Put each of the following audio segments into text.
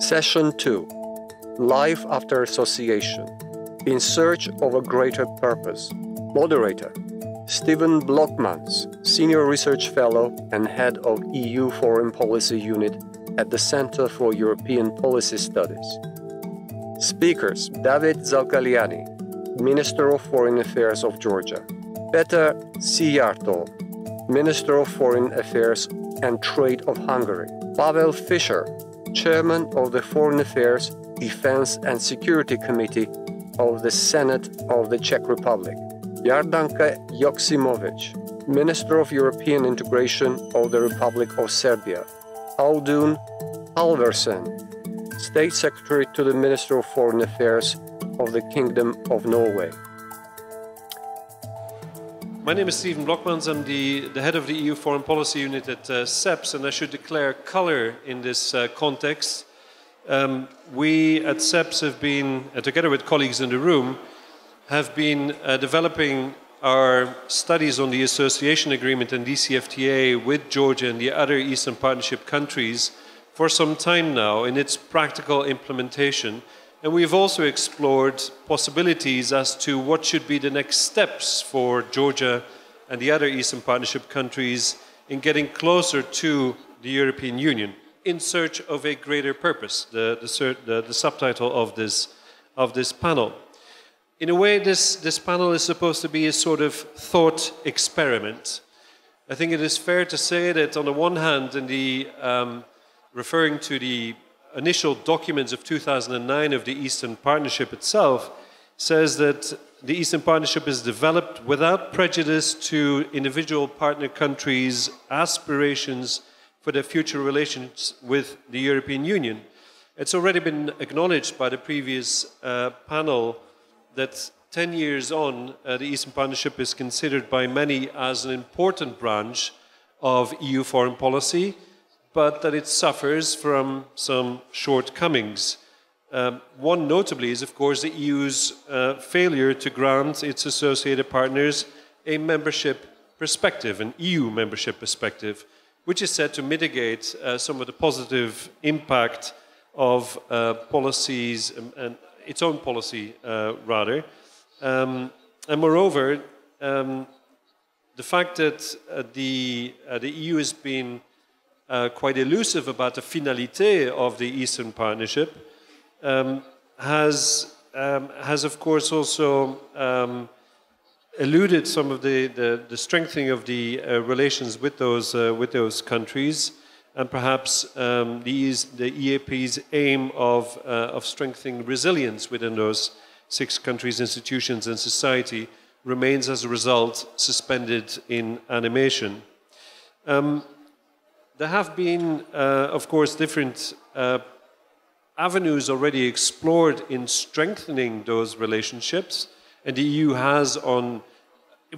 Session 2 Life After Association In Search of a Greater Purpose. Moderator Stephen Blockmans, Senior Research Fellow and Head of EU Foreign Policy Unit at the Center for European Policy Studies. Speakers David Zalkaliani, Minister of Foreign Affairs of Georgia, Peter Szijjártó, Minister of Foreign Affairs and Trade of Hungary, Pavel Fischer, Chairman of the Foreign Affairs, Defense and Security Committee of the Senate of the Czech Republic, Jadranka Joksimovic, Minister of European Integration of the Republic of Serbia, Audun Halvorsen, State Secretary to the Minister of Foreign Affairs of the Kingdom of Norway. My name is Stephen Blockmans. I'm the, the head of the EU Foreign Policy Unit at uh, CEPS, and I should declare color in this uh, context. Um, we at CEPS have been, uh, together with colleagues in the room, have been uh, developing our studies on the association agreement and DCFTA with Georgia and the other Eastern Partnership countries for some time now in its practical implementation. And we've also explored possibilities as to what should be the next steps for Georgia and the other Eastern Partnership countries in getting closer to the European Union in search of a greater purpose, the, the, the, the subtitle of this, of this panel. In a way, this, this panel is supposed to be a sort of thought experiment. I think it is fair to say that, on the one hand, in the um, referring to the initial documents of 2009 of the Eastern Partnership itself says that the Eastern Partnership is developed without prejudice to individual partner countries' aspirations for their future relations with the European Union. It's already been acknowledged by the previous uh, panel that 10 years on, uh, the Eastern Partnership is considered by many as an important branch of EU foreign policy but that it suffers from some shortcomings. Um, one notably is, of course, the EU's uh, failure to grant its associated partners a membership perspective, an EU membership perspective, which is said to mitigate uh, some of the positive impact of uh, policies and, and, its own policy, uh, rather. Um, and moreover, um, the fact that uh, the, uh, the EU has been uh, quite elusive about the finalité of the Eastern Partnership, um, has, um, has of course also um, eluded some of the, the, the strengthening of the uh, relations with those, uh, with those countries, and perhaps um, these, the EAP's aim of, uh, of strengthening resilience within those six countries' institutions and society remains as a result suspended in animation. Um, there have been, uh, of course, different uh, avenues already explored in strengthening those relationships, and the EU has on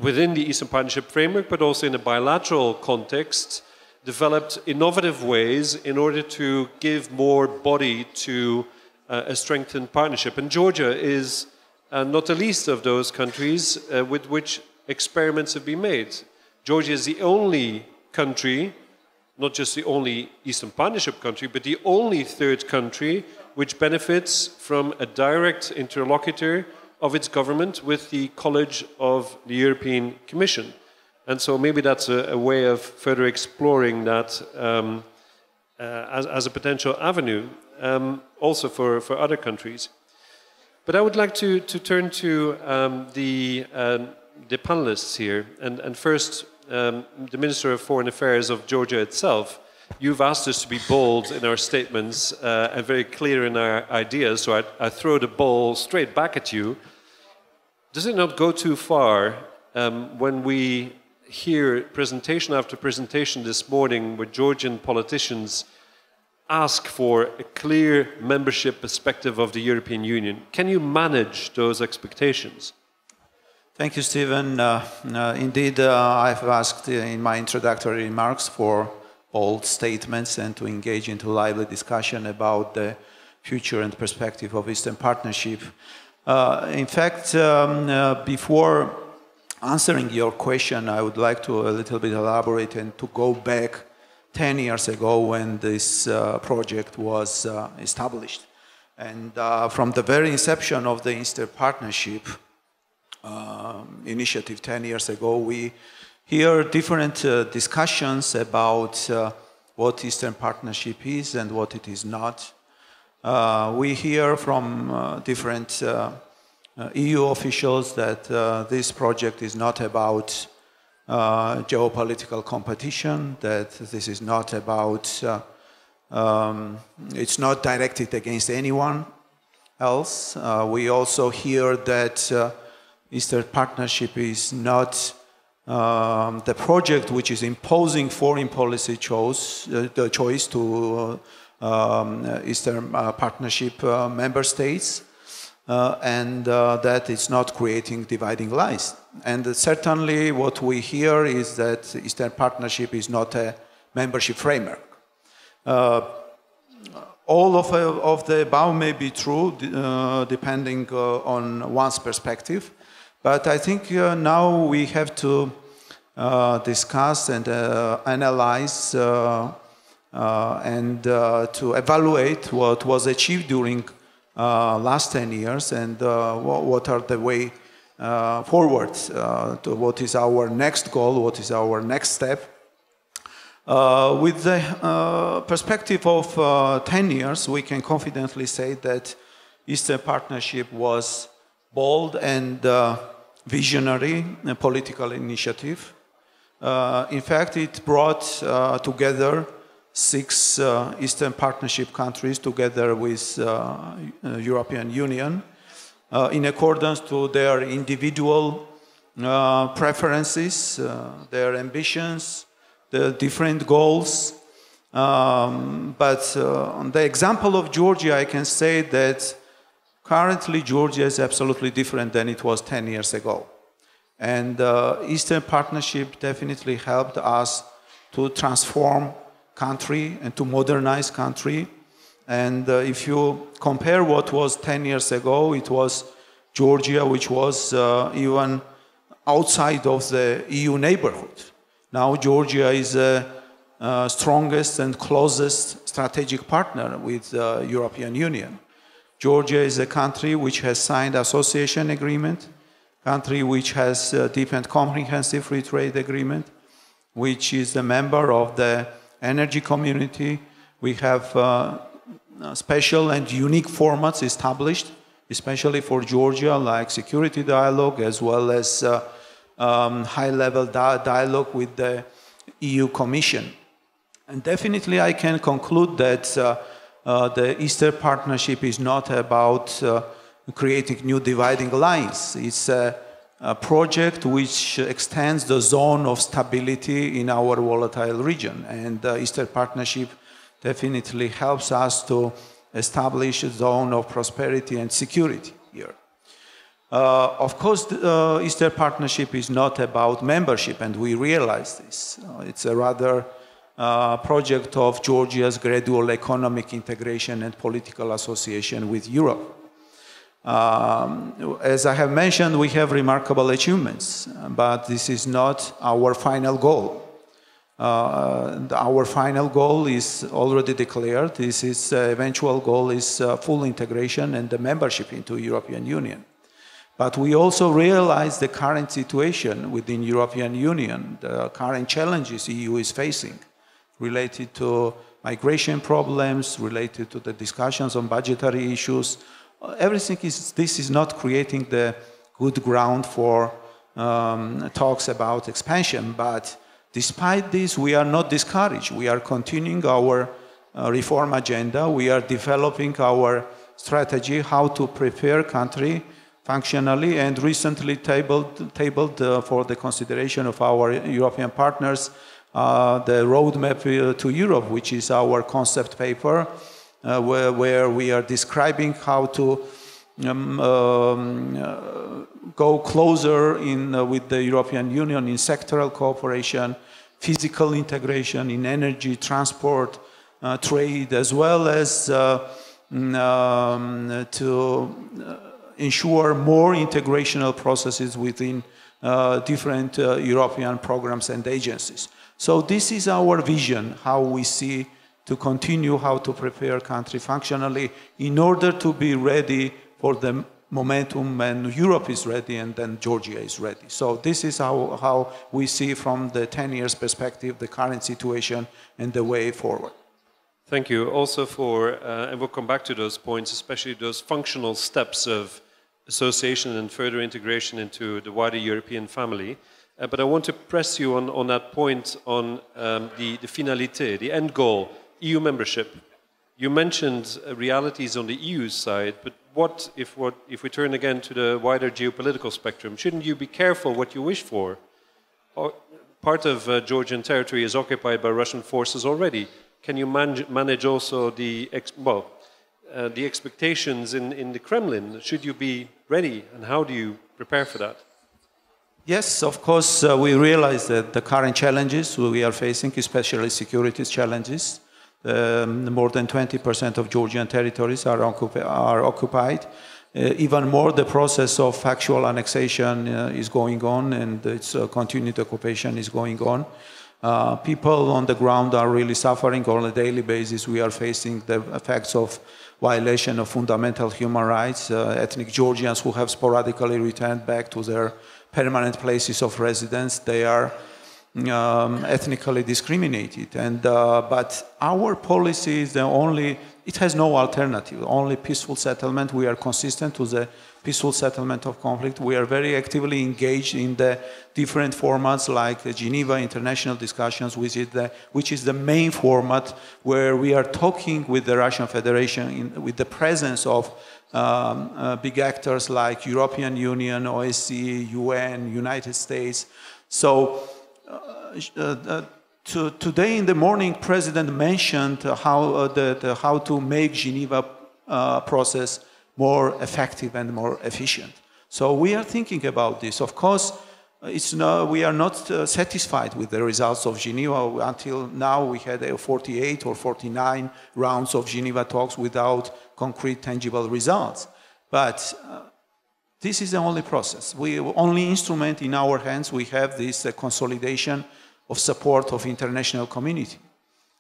within the Eastern Partnership framework, but also in a bilateral context, developed innovative ways in order to give more body to uh, a strengthened partnership. And Georgia is uh, not the least of those countries uh, with which experiments have been made. Georgia is the only country not just the only Eastern Partnership country, but the only third country which benefits from a direct interlocutor of its government with the College of the European Commission. And so maybe that's a, a way of further exploring that um, uh, as, as, a potential avenue um, also for, for other countries. But I would like to, to turn to um, the, uh, the panelists here. And, and first, um, the Minister of Foreign Affairs of Georgia itself, you've asked us to be bold in our statements uh, and very clear in our ideas, so I, I, throw the ball straight back at you. Does it not go too far um, when we hear presentation after presentation this morning where Georgian politicians ask for a clear membership perspective of the European Union? Can you manage those expectations? Thank you, Stephen. Uh, uh, indeed, uh, I've asked in my introductory remarks for bold statements and to engage into lively discussion about the future and perspective of Eastern Partnership. Uh, in fact, um, uh, before answering your question, I would like to a little bit elaborate and to go back 10 years ago when this uh, project was uh, established. And uh, from the very inception of the Eastern Partnership um, initiative 10 years ago, we hear different uh, discussions about uh, what Eastern Partnership is and what it is not. Uh, we hear from different EU officials that this project is not about uh, geopolitical competition, that this is not about, uh, um, it's not directed against anyone else. Uh, we also hear that uh, Eastern Partnership is not um, the project which is imposing foreign policy choice, uh, the choice to um, Eastern Partnership member states. Uh, and uh, that it's not creating dividing lines. And certainly what we hear is that Eastern Partnership is not a membership framework. Uh, all of, uh, of the above may be true, uh, depending uh, on one's perspective, but I think uh, now we have to uh, discuss and uh, analyze and to evaluate what was achieved during uh, last 10 years and uh, what are the way uh, forward to what is our next goal, what is our next step. with the perspective of 10 years, we can confidently say that Eastern Partnership was bold and visionary political initiative. Uh, in fact, it brought uh, together six uh, Eastern Partnership countries together with uh, uh European Union uh, in accordance to their individual uh, preferences, their ambitions, the different goals. Um, but on the example of Georgia, I can say that currently Georgia is absolutely different than it was 10 years ago. And Eastern Partnership definitely helped us to transform country and to modernize country. And uh, if you compare what was 10 years ago, it was Georgia, which was uh, even outside of the EU neighborhood. Now Georgia is the uh, strongest and closest strategic partner with the European Union. Georgia is a country which has signed association agreement, country which has a deep and comprehensive free trade agreement, which is a member of the energy community. We have uh, special and unique formats established, especially for Georgia, like security dialogue, as well as uh, um, high-level di dialogue with the EU Commission. And definitely I can conclude that uh, the Eastern Partnership is not about uh, creating new dividing lines. It's a a project which extends the zone of stability in our volatile region. And the Eastern Partnership definitely helps us to establish a zone of prosperity and security here. Uh, of course, the uh, Eastern Partnership is not about membership, and we realize this. Uh, it's a rather uh, project of Georgia's gradual economic integration and political association with Europe. Um, as I have mentioned, we have remarkable achievements, but this is not our final goal. Uh, our final goal is already declared. This is uh, eventual goal is uh, full integration and the membership into European Union. But we also realize the current situation within European Union, the current challenges EU is facing related to migration problems, related to the discussions on budgetary issues, everything is, this is not creating the good ground for um, talks about expansion, but despite this, we are not discouraged. We are continuing our uh, reform agenda. We are developing our strategy, how to prepare country functionally, and recently tabled, tabled uh, for the consideration of our European partners the roadmap uh, to Europe, which is our concept paper, uh, where, where, we are describing how to um, um, uh, go closer in, uh, with the European Union in sectoral cooperation, physical integration in energy, transport, uh, trade, as well as uh, mm, um, to uh, ensure more integrational processes within uh, different uh, European programs and agencies. So this is our vision, how we see to continue how to prepare country functionally in order to be ready for the momentum when Europe is ready and then Georgia is ready. So this is how, how we see from the 10 years perspective the current situation and the way forward. Thank you. Also for, uh, and we'll come back to those points, especially those functional steps of association and further integration into the wider European family. Uh, but I want to press you on, on that point on um, the, the finalité, the end goal, EU membership. You mentioned uh, realities on the EU side, but what if, what if we turn again to the wider geopolitical spectrum? Shouldn't you be careful what you wish for? Or, part of uh, Georgian territory is occupied by Russian forces already. Can you man manage also the, well, uh, the expectations in, in the Kremlin? Should you be ready, and how do you prepare for that? Yes, of course, uh, we realize that the current challenges we are facing, especially security challenges, um, more than 20% of Georgian territories are, occupi are occupied. Uh, even more, the process of factual annexation uh, is going on and its uh, continued occupation is going on. Uh, people on the ground are really suffering on a daily basis. We are facing the effects of violation of fundamental human rights. Uh, ethnic Georgians who have sporadically returned back to their permanent places of residence, they are um, ethnically discriminated. And, uh, but our policy is the only, it has no alternative, only peaceful settlement. We are consistent to the peaceful settlement of conflict. We are very actively engaged in the different formats like the Geneva international discussions, which is the, which is the main format where we are talking with the Russian Federation in, with the presence of um, uh, big actors like European Union, OSCE, UN, United States. So uh, uh, to, today in the morning, President mentioned how, uh, the, the, how to make Geneva uh, process more effective and more efficient. So we are thinking about this. Of course, it's no, we are not uh, satisfied with the results of Geneva. Until now, we had uh, 48 or 49 rounds of Geneva talks without concrete, tangible results. But uh, this is the only process. We only instrument in our hands. We have this uh, consolidation of support of international community.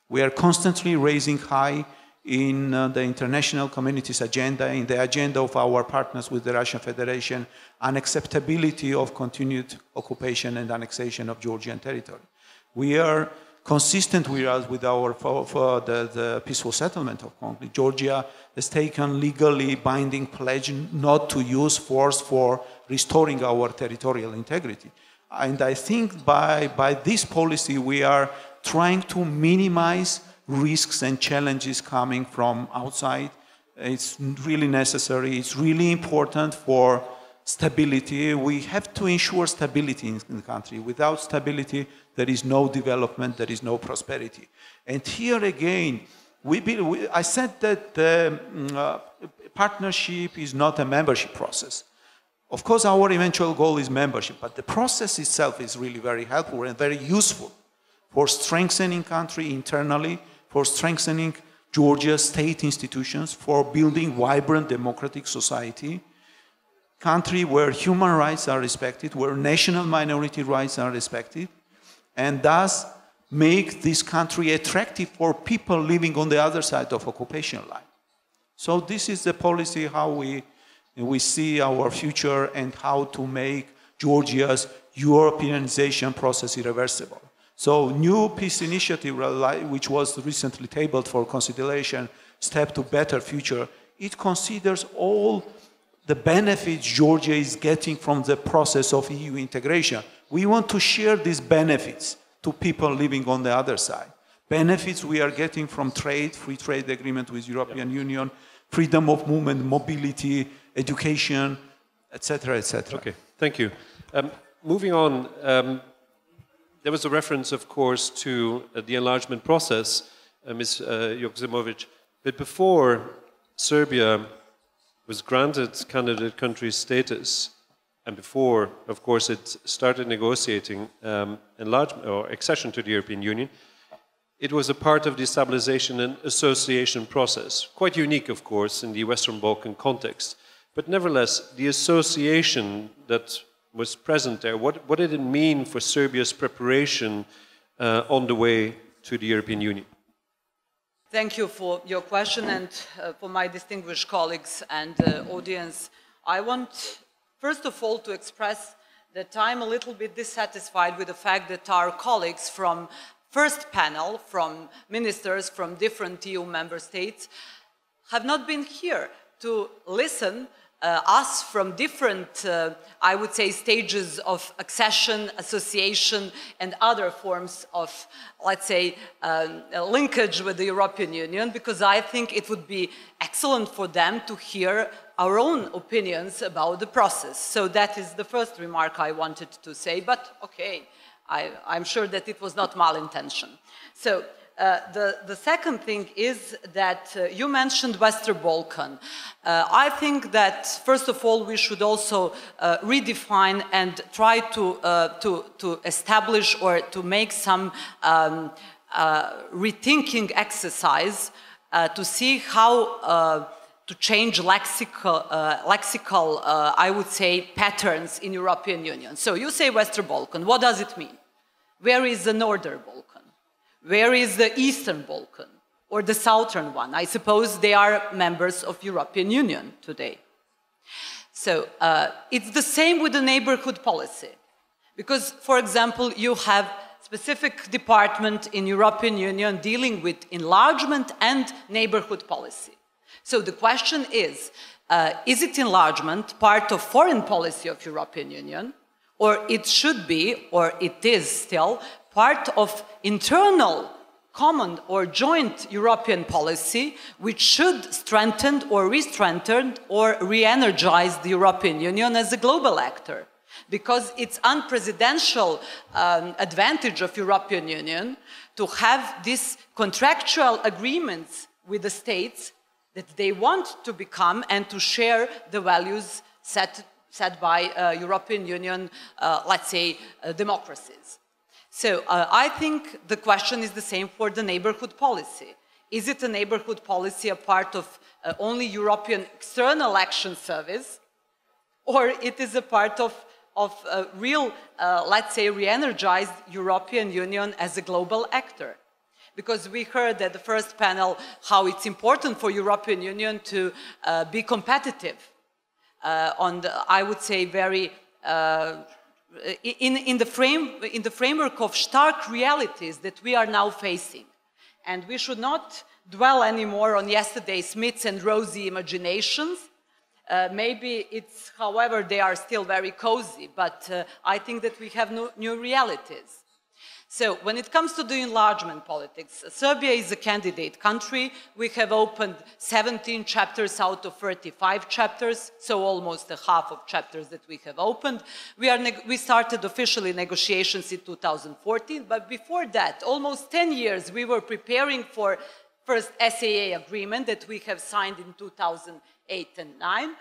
We are constantly raising high in uh, the international community's agenda, in the agenda of our partners with the Russian Federation, unacceptability of continued occupation and annexation of Georgian territory. We are consistent with, us, with our for, for the, the, peaceful settlement of conflict. Georgia has taken legally binding pledge not to use force for restoring our territorial integrity. And I think by, by this policy, we are trying to minimize risks and challenges coming from outside. It's really necessary. It's really important for stability. We have to ensure stability in the country. Without stability, there is no development, there is no prosperity. And here again, we, we I said that the mm, uh, partnership is not a membership process. Of course, our eventual goal is membership, but the process itself is really very helpful and very useful for strengthening country internally, for strengthening Georgia's state institutions, for building vibrant democratic society, country where human rights are respected, where national minority rights are respected, and thus make this country attractive for people living on the other side of occupation line. So this is the policy how we, we see our future and how to make Georgia's Europeanization process irreversible. So new peace initiative, uh, which was recently tabled for consideration, Step to Better Future, it considers all the benefits Georgia is getting from the process of EU integration. We want to share these benefits to people living on the other side. Benefits we are getting from trade, free trade agreement with European yep. Union, freedom of movement, mobility, education, etc., etc. Okay, thank you. Um, moving on, um, there was a reference, of course, to uh, the enlargement process, uh, Ms. Uh, Joksimovic. But before Serbia was granted candidate country status, and before, of course, it started negotiating um, enlargement or accession to the European Union, it was a part of the stabilization and association process. Quite unique, of course, in the Western Balkan context. But nevertheless, the association that was present there. What, what did it mean for Serbia's preparation uh, on the way to the European Union? Thank you for your question and uh, for my distinguished colleagues and uh, audience. I want, first of all, to express that I'm a little bit dissatisfied with the fact that our colleagues from first panel, from ministers from different EU member states, have not been here to listen uh, us from different, uh, I would say, stages of accession, association, and other forms of, let's say, um, linkage with the European Union, because I think it would be excellent for them to hear our own opinions about the process. So that is the first remark I wanted to say, but okay, I, am sure that it was not malintention. So uh, the, the, second thing is that uh, you mentioned Western Balkan. Uh, I think that, first of all, we should also uh, redefine and try to, uh, to, to, establish or to make some um, rethinking exercise to see how to change lexical, lexical I would say, patterns in European Union. So you say Western Balkan, what does it mean? Where is the Northern Balkan? Where is the Eastern Balkan or the Southern one? I suppose they are members of European Union today. So uh, it's the same with the neighborhood policy. Because, for example, you have specific department in European Union dealing with enlargement and neighborhood policy. So the question is, uh, is it enlargement part of foreign policy of European Union? Or it should be, or it is still, part of internal common or joint European policy which should strengthen or re-strengthen or re-energize the European Union as a global actor. Because it's unprecedented um, advantage of European Union to have these contractual agreements with the states that they want to become and to share the values set, set by uh, European Union, uh, let's say, uh, democracies. So uh, I think the question is the same for the neighborhood policy. Is it a neighborhood policy a part of uh, only European external action service? Or it is a part of, of a real, uh, let's say, re-energized European Union as a global actor? Because we heard at the first panel how it's important for European Union to uh, be competitive uh, on, the, I would say, very uh, in, in, the frame, in the framework of stark realities that we are now facing. And we should not dwell anymore on yesterday's myths and rosy imaginations. Uh, maybe it's, however, they are still very cozy, but uh, I think that we have no, new realities. So when it comes to the enlargement politics, Serbia is a candidate country. We have opened 17 chapters out of 35 chapters, so almost a half of chapters that we have opened. We, we started officially negotiations in 2014, but before that, almost 10 years, we were preparing for first SAA agreement that we have signed in 2008 and 9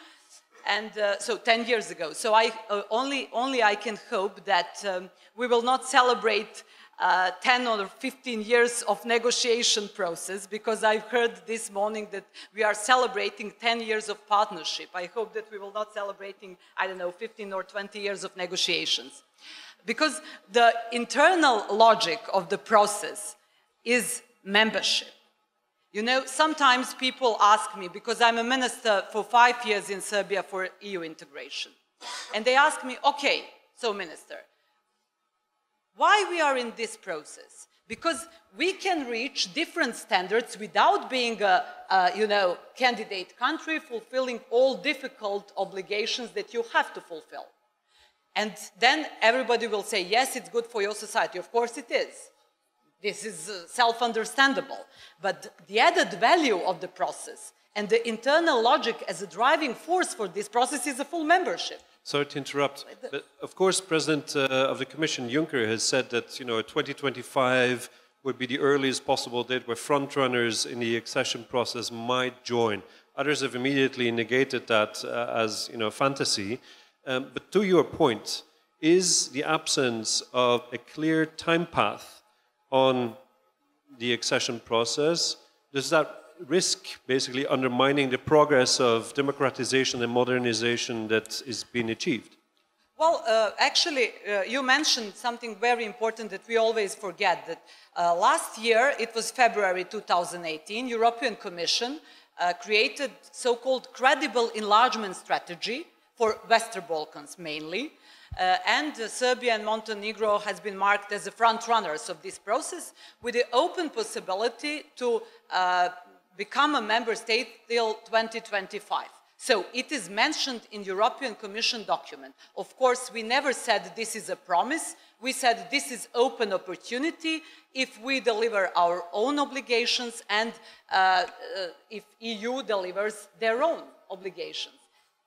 and uh, so 10 years ago. So I, uh, only, only I can hope that um, we will not celebrate uh, 10 or 15 years of negotiation process because I've heard this morning that we are celebrating 10 years of partnership. I hope that we will not celebrating, I don't know, 15 or 20 years of negotiations. Because the internal logic of the process is membership. You know, sometimes people ask me, because I'm a minister for five years in Serbia for EU integration, and they ask me, okay, so minister, why we are in this process? Because we can reach different standards without being a, a, you know, candidate country fulfilling all difficult obligations that you have to fulfill. And then everybody will say, yes, it's good for your society. Of course it is. This is uh, self-understandable. But the added value of the process and the internal logic as a driving force for this process is a full membership. Sorry to interrupt, but of course, President uh, of the Commission Juncker has said that you know 2025 would be the earliest possible date where frontrunners in the accession process might join. Others have immediately negated that uh, as you know fantasy. Um, but to your point, is the absence of a clear time path on the accession process does that risk basically undermining the progress of democratization and modernization that is being achieved? Well, uh, actually, uh, you mentioned something very important that we always forget. That uh, last year, it was February 2018, European Commission uh, created so-called credible enlargement strategy for Western Balkans mainly. Uh, and uh, Serbia and Montenegro has been marked as the front runners of this process with the open possibility to become a member state till 2025. So it is mentioned in European Commission document. Of course, we never said this is a promise. We said this is open opportunity if we deliver our own obligations and uh, uh, if EU delivers their own obligations.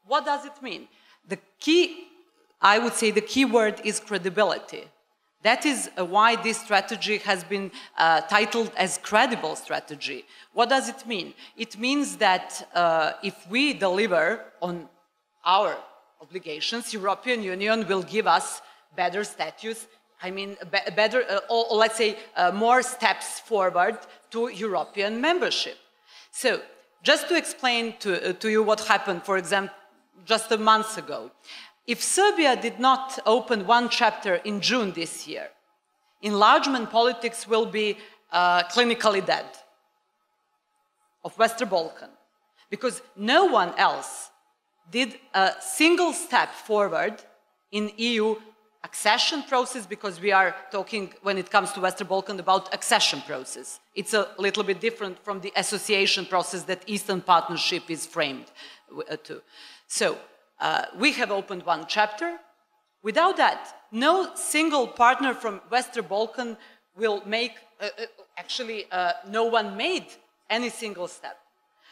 What does it mean? The key, I would say the key word is credibility. That is uh, why this strategy has been uh, titled as credible strategy. What does it mean? It means that uh, if we deliver on our obligations, European Union will give us better status, I mean, better, uh, or, let's say, uh, more steps forward to European membership. So, just to explain to, uh, to you what happened, for example, just a month ago. If Serbia did not open one chapter in June this year, enlargement politics will be uh, clinically dead of Western Balkan because no one else did a single step forward in EU accession process because we are talking when it comes to Western Balkan about accession process. It's a little bit different from the association process that Eastern Partnership is framed uh, to. So uh, we have opened one chapter. Without that, no single partner from Western Balkan will make, uh, uh, actually, uh, no one made any single step.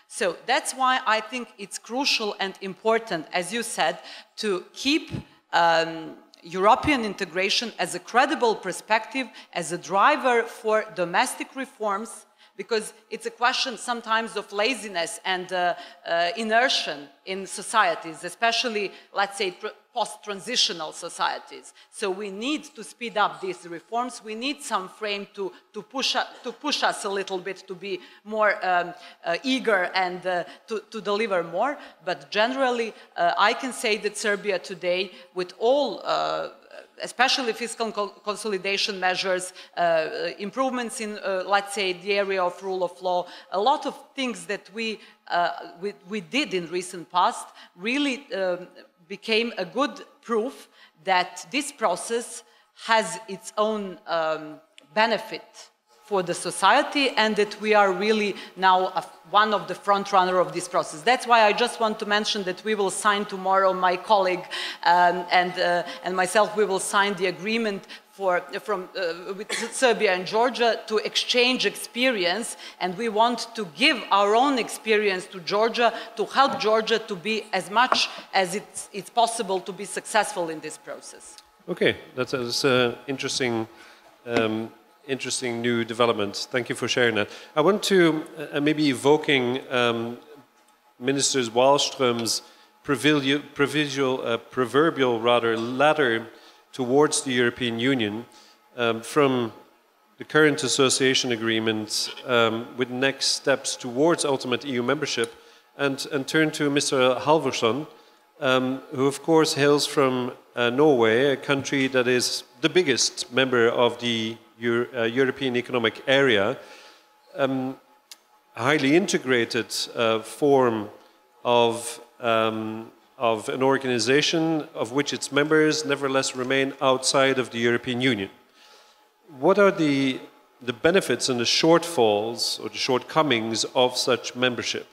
So that's why I think it's crucial and important, as you said, to keep um, European integration as a credible perspective, as a driver for domestic reforms because it's a question sometimes of laziness and uh, uh, inertia in societies, especially, let's say, post-transitional societies. So we need to speed up these reforms. We need some frame to, to, push, to push us a little bit to be more um, uh, eager and uh, to, to, deliver more. But generally, uh, I can say that Serbia today, with all uh, especially fiscal consolidation measures, uh, improvements in, uh, let's say, the area of rule of law, a lot of things that we, uh, we, we, did in recent past really um, became a good proof that this process has its own um, benefit for the society and that we are really now a, one of the front runner of this process. That's why I just want to mention that we will sign tomorrow, my colleague um, and, uh, and myself, we will sign the agreement for, from, uh, with Serbia and Georgia to exchange experience and we want to give our own experience to Georgia to help Georgia to be as much as it's, it's possible to be successful in this process. Okay, that's, that's uh, interesting um, interesting new development. Thank you for sharing that. I want to, uh, maybe evoking um, Minister Wallström's uh, proverbial rather ladder towards the European Union um, from the current association agreement um, with next steps towards ultimate EU membership and, and turn to Mr. Halvorsen, um, who of course hails from uh, Norway, a country that is the biggest member of the Euro uh, European Economic Area, um, a highly integrated uh, form of, um, of an organization of which its members nevertheless remain outside of the European Union. What are the, the benefits and the shortfalls or the shortcomings of such membership?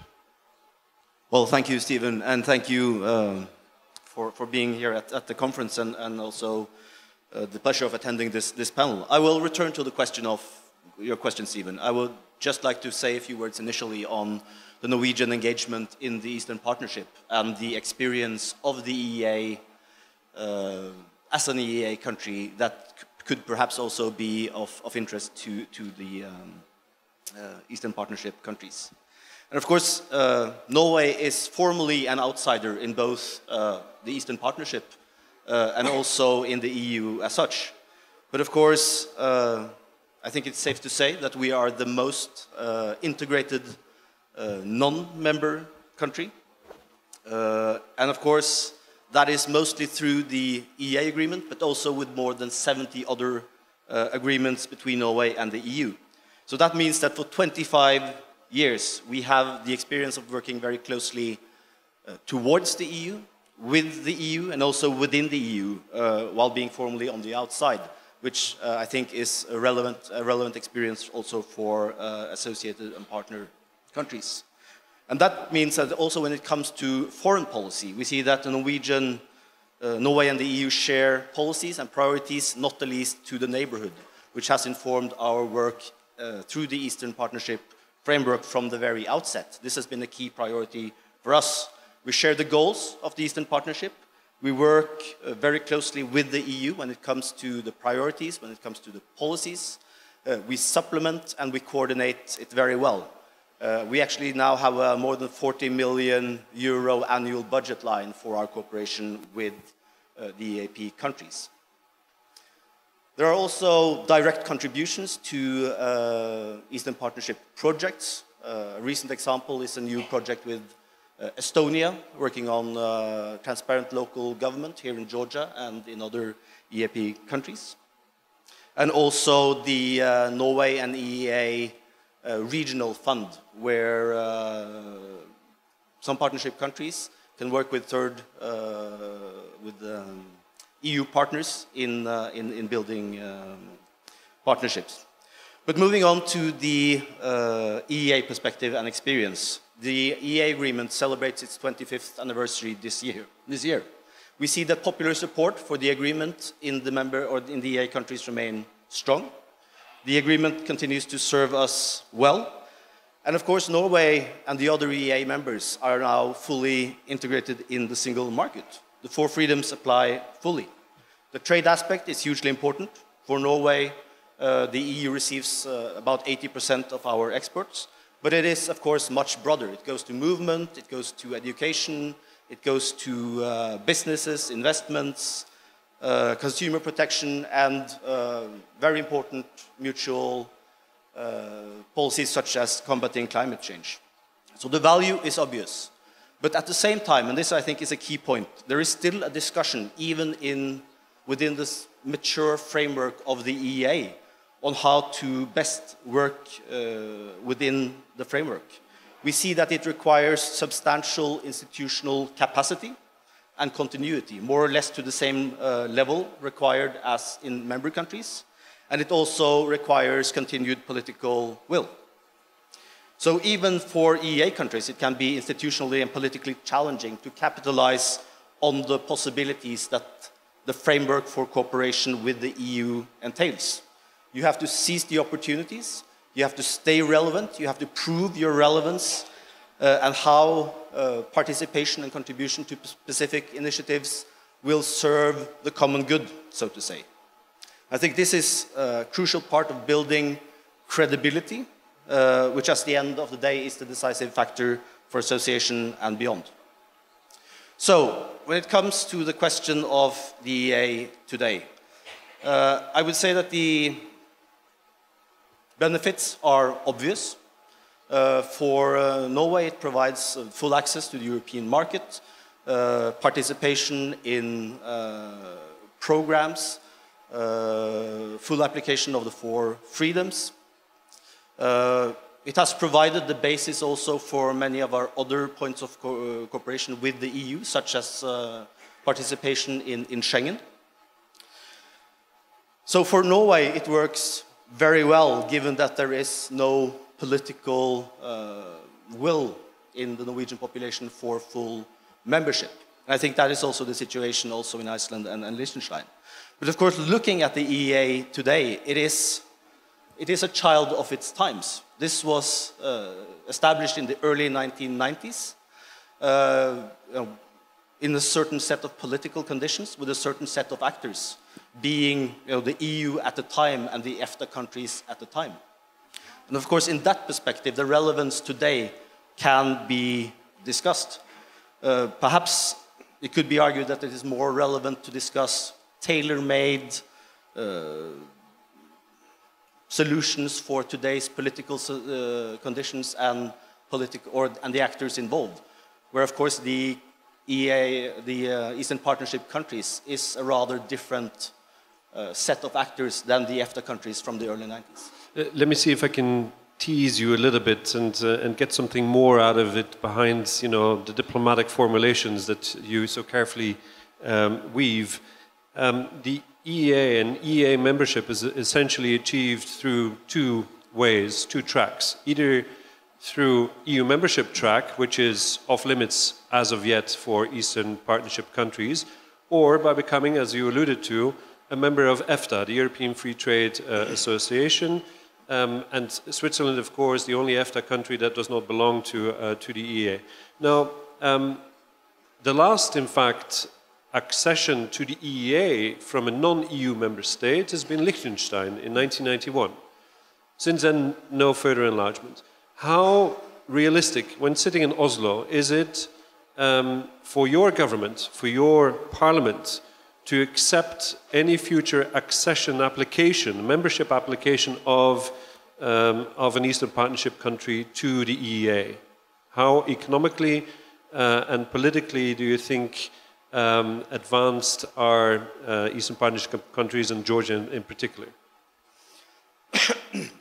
Well, thank you, Stephen, and thank you um, for, for being here at, at the conference and, and also uh, the pleasure of attending this, this panel. I will return to the question of your question, Stephen. I would just like to say a few words initially on the Norwegian engagement in the Eastern Partnership and the experience of the EEA uh, as an EEA country that could perhaps also be of, of interest to, to the um, uh, Eastern Partnership countries. And of course, uh, Norway is formally an outsider in both uh, the Eastern Partnership uh, and also in the EU as such. But of course, uh, I think it's safe to say that we are the most uh, integrated uh, non-member country. Uh, and of course, That is mostly through the EEA agreement, but also with more than 70 other uh, agreements between Norway and the EU. So that means that for 25 years, we have the experience of working very closely towards the EU, with the EU, and also within the EU, uh, while being formally on the outside, which uh, I think is a relevant, a relevant experience also for uh, associated and partner countries. And that means that also when it comes to foreign policy, we see that the Norwegian, uh, Norway and the EU share policies and priorities, not the least to the neighborhood, which has informed our work uh, through the Eastern Partnership framework from the very outset. This has been a key priority for us. We share the goals of the Eastern Partnership. We work uh, very closely with the EU when it comes to the priorities, when it comes to the policies. Uh, we supplement and we coordinate it very well. Uh, we actually now have a more than 40 million euro annual budget line for our cooperation with uh, the EAP countries. There are also direct contributions to uh, Eastern Partnership projects. Uh, a recent example is a new project with Estonia, working on uh, transparent local government here in Georgia and in other EAP countries. And also the Norway and EEA regional fund, where some partnership countries can work with third, with um, EU partners in, uh, in, in, building um, partnerships. But moving on to the uh, EEA perspective and experience, the EEA agreement celebrates its 25th anniversary this year. This year. We see that popular support for the agreement in the member or in the EEA countries remain strong. The agreement continues to serve us well. And of course, Norway and the other EEA members are now fully integrated in the single market the four freedoms apply fully. The trade aspect is hugely important. For Norway, uh, the EU receives uh, about 80% of our exports, but it is, of course, much broader. It goes to movement, it goes to education, it goes to uh, businesses, investments, uh, consumer protection, and uh, very important mutual uh, policies such as combating climate change. So the value is obvious. But at the same time, and this I think is a key point, there is still a discussion, even in, within this mature framework of the EEA, on how to best work uh, within the framework. We see that it requires substantial institutional capacity and continuity, more or less to the same uh, level required as in member countries. And it also requires continued political will. So even for EEA countries, it can be institutionally and politically challenging to capitalize on the possibilities that the framework for cooperation with the EU entails. You have to seize the opportunities, you have to stay relevant, you have to prove your relevance uh, and how uh, participation and contribution to specific initiatives will serve the common good, so to say. I think this is a crucial part of building credibility uh, which at the end of the day is the decisive factor for association and beyond. So, when it comes to the question of the EEA today, uh, I would say that the benefits are obvious. Uh, for uh, Norway, it provides uh, full access to the European market, uh, participation in programs, full application of the four freedoms, uh, it has provided the basis also for many of our other points of co uh, cooperation with the EU, such as uh, participation in, in Schengen. So for Norway, it works very well, given that there is no political uh, will in the Norwegian population for full membership. And I think that is also the situation also in Iceland and, and Liechtenstein. But of course, looking at the EEA today, it is it is a child of its times. This was uh, established in the early 1990s uh, in a certain set of political conditions with a certain set of actors, being you know, the EU at the time and the EFTA countries at the time. And of course, in that perspective, the relevance today can be discussed. Uh, perhaps it could be argued that it is more relevant to discuss tailor-made uh, solutions for today's political uh, conditions and, or, and the actors involved. Where, of course, the EA, the uh, Eastern Partnership countries, is a rather different uh, set of actors than the EFTA countries from the early 90s. Uh, let me see if I can tease you a little bit and, uh, and get something more out of it behind you know, the diplomatic formulations that you so carefully um, weave. Um, the EEA and EEA membership is essentially achieved through two ways, two tracks. Either through EU membership track, which is off limits as of yet for Eastern Partnership countries, or by becoming, as you alluded to, a member of EFTA, the European Free Trade uh, Association, um, and Switzerland, of course, the only EFTA country that does not belong to, uh, to the EEA. Now, um, the last, in fact, accession to the EEA from a non-EU member state has been Liechtenstein in 1991. Since then, no further enlargement. How realistic, when sitting in Oslo, is it um, for your government, for your parliament, to accept any future accession application, membership application of, um, of an Eastern Partnership country to the EEA? How economically uh, and politically do you think um, advanced are uh, Eastern Partnership countries and Georgia in, in particular?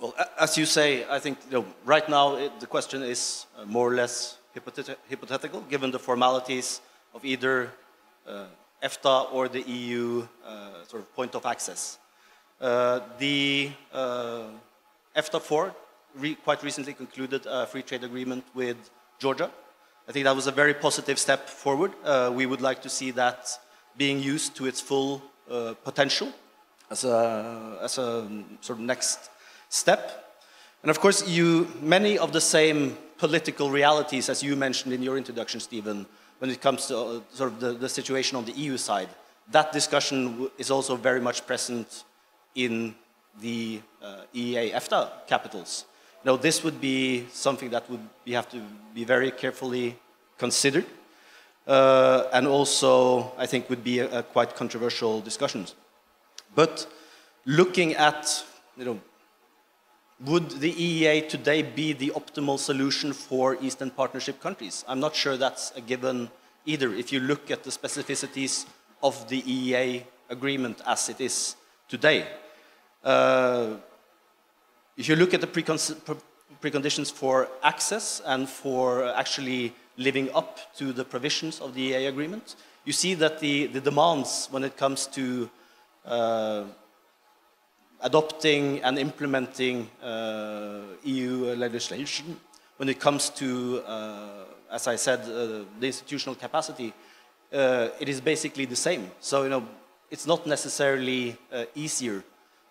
well, as you say, I think you know, right now it, the question is uh, more or less hypothetical, given the formalities of either uh, EFTA or the EU uh, sort of point of access. Uh, the uh, EFTA 4 re quite recently concluded a free trade agreement with Georgia, I think that was a very positive step forward. We would like to see that being used to its full potential as a, as a sort of next step. And of course, you, many of the same political realities as you mentioned in your introduction, Stephen, when it comes to uh, sort of the, the, situation on the EU side, that discussion is also very much present in the uh, EEA EFTA capitals. Now, this would be something that would be, have to be very carefully considered, uh, and also I think would be a, a quite controversial discussions. But looking at, you know, would the EEA today be the optimal solution for Eastern Partnership countries? I'm not sure that's a given either. If you look at the specificities of the EEA agreement as it is today. Uh, if you look at the preconditions for access and for actually living up to the provisions of the EEA agreement, you see that the, the demands when it comes to uh, adopting and implementing uh, EU legislation, when it comes to, uh, as I said, uh, the institutional capacity, it is basically the same. So, you know, it's not necessarily easier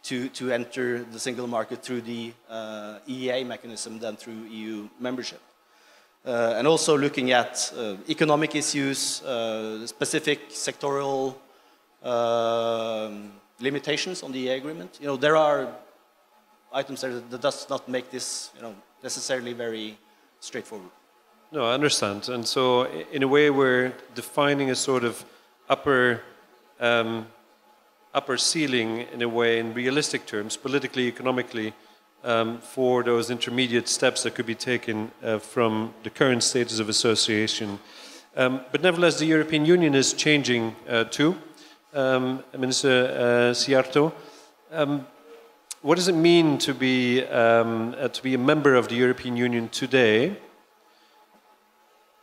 to, to enter the single market through the uh, EEA mechanism than through EU membership. Uh, and also looking at uh, economic issues, specific sectoral um, limitations on the EEA agreement. You know, there are items there that does not make this, you know, necessarily very straightforward. No, I understand. And so, in a way, we're defining a sort of upper um, upper ceiling in a way, in realistic terms, politically, economically, um, for those intermediate steps that could be taken uh, from the current status of association. Um, but nevertheless, the European Union is changing uh, too. Um, Minister uh, Szijjártó, um, what does it mean to be, um, uh, to be a member of the European Union today?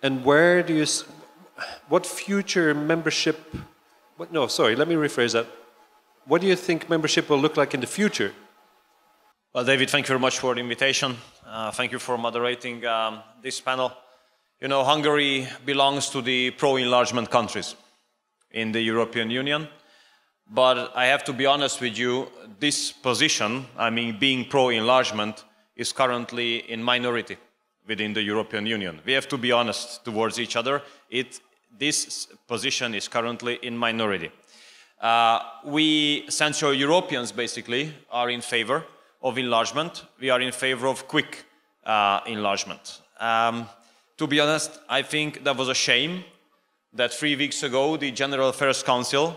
And where do you, what future membership, what, no, sorry, let me rephrase that what do you think membership will look like in the future? Well, David, thank you very much for the invitation. Uh, thank you for moderating um, this panel. You know, Hungary belongs to the pro-enlargement countries in the European Union. But I have to be honest with you, this position, I mean, being pro-enlargement, is currently in minority within the European Union. We have to be honest towards each other. It, this position is currently in minority. Uh, we Central Europeans basically are in favor of enlargement. We are in favor of quick uh, enlargement. Um, to be honest, I think that was a shame that three weeks ago the General Affairs Council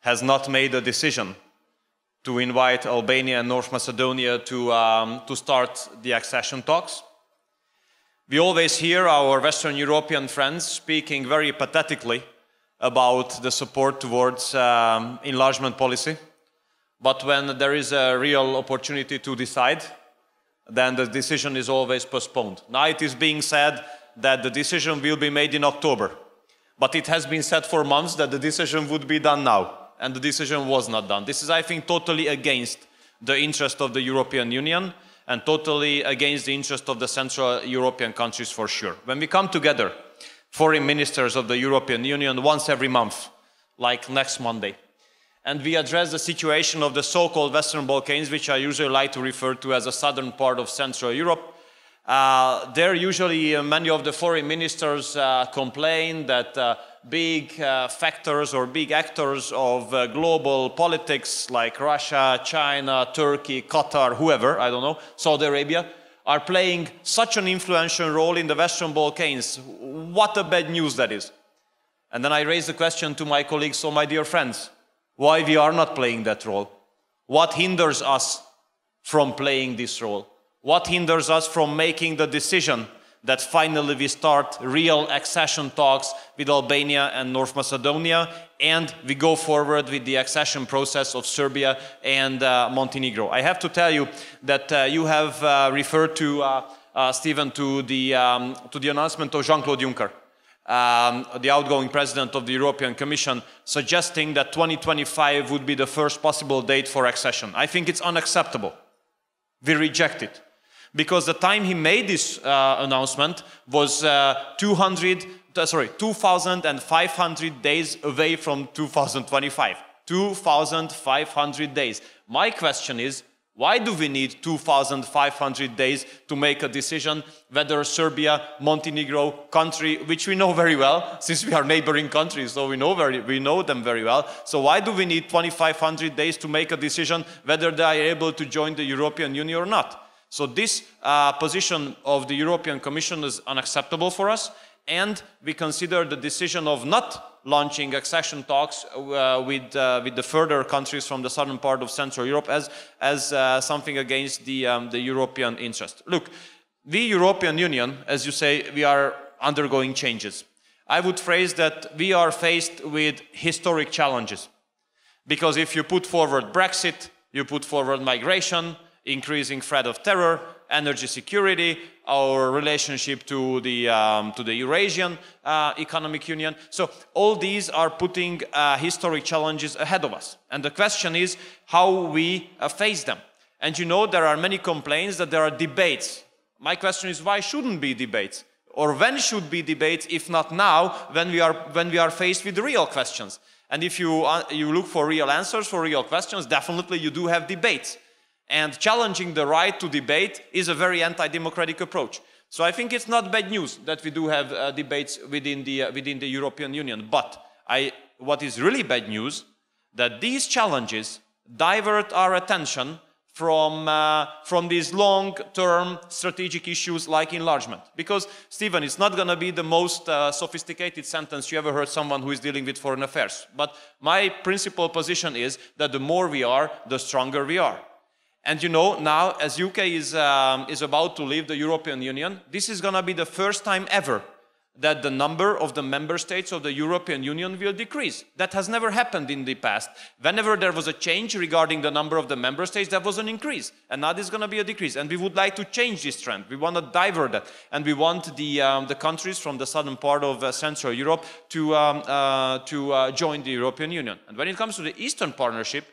has not made a decision to invite Albania and North Macedonia to, um, to start the accession talks. We always hear our Western European friends speaking very pathetically about the support towards um, enlargement policy. But when there is a real opportunity to decide, then the decision is always postponed. Now it is being said that the decision will be made in October. But it has been said for months that the decision would be done now, and the decision was not done. This is, I think, totally against the interest of the European Union and totally against the interest of the Central European countries for sure. When we come together, foreign ministers of the European Union, once every month, like next Monday, and we address the situation of the so-called Western Balkans, which I usually like to refer to as the southern part of Central Europe, uh, there usually uh, many of the foreign ministers uh, complain that uh, big factors or big actors of global politics like Russia, China, Turkey, Qatar, whoever, I don't know, Saudi Arabia, are playing such an influential role in the Western Balkans. What a bad news that is. And then I raise the question to my colleagues, so my dear friends, why we are not playing that role? What hinders us from playing this role? What hinders us from making the decision that finally we start real accession talks with Albania and North Macedonia and we go forward with the accession process of Serbia and uh, Montenegro. I have to tell you that uh, you have uh, referred to, uh, uh, Stephen, to the, um, to the announcement of Jean-Claude Juncker. Um, the outgoing president of the European Commission, suggesting that 2025 would be the first possible date for accession. I think it's unacceptable. We reject it because the time he made this uh, announcement was uh, 200, uh, sorry, 2,500 days away from 2025. 2,500 days. My question is, why do we need 2,500 days to make a decision whether Serbia, Montenegro, country which we know very well, since we are neighboring countries, so we know, very, we know them very well. So why do we need 2,500 days to make a decision whether they are able to join the European Union or not? So this uh, position of the European Commission is unacceptable for us, and we consider the decision of not launching accession talks uh, with, uh, with the further countries from the southern part of Central Europe as, as uh, something against the, um, the European interest. Look, the European Union, as you say, we are undergoing changes. I would phrase that we are faced with historic challenges. Because if you put forward Brexit, you put forward migration, increasing threat of terror, energy security, our relationship to the, um, to the Eurasian uh, Economic Union. So all these are putting uh, historic challenges ahead of us. And the question is how we uh, face them. And you know there are many complaints that there are debates. My question is why shouldn't be debates? Or when should be debates, if not now, when we are, when we are faced with real questions? And if you, uh, you look for real answers for real questions, definitely you do have debates. And challenging the right to debate is a very anti-democratic approach. So I think it's not bad news that we do have uh, debates within the, uh, within the European Union. But I, what is really bad news, that these challenges divert our attention from, uh, from these long-term strategic issues like enlargement. Because, Stephen, it's not going to be the most uh, sophisticated sentence you ever heard someone who is dealing with foreign affairs. But my principal position is that the more we are, the stronger we are. And you know, now as UK is, um, is about to leave the European Union, this is going to be the first time ever that the number of the member states of the European Union will decrease. That has never happened in the past. Whenever there was a change regarding the number of the member states, there was an increase. And now there's going to be a decrease. And we would like to change this trend. We want to divert that. And we want the, um, the countries from the southern part of uh, Central Europe to, um, uh, to uh, join the European Union. And when it comes to the Eastern Partnership,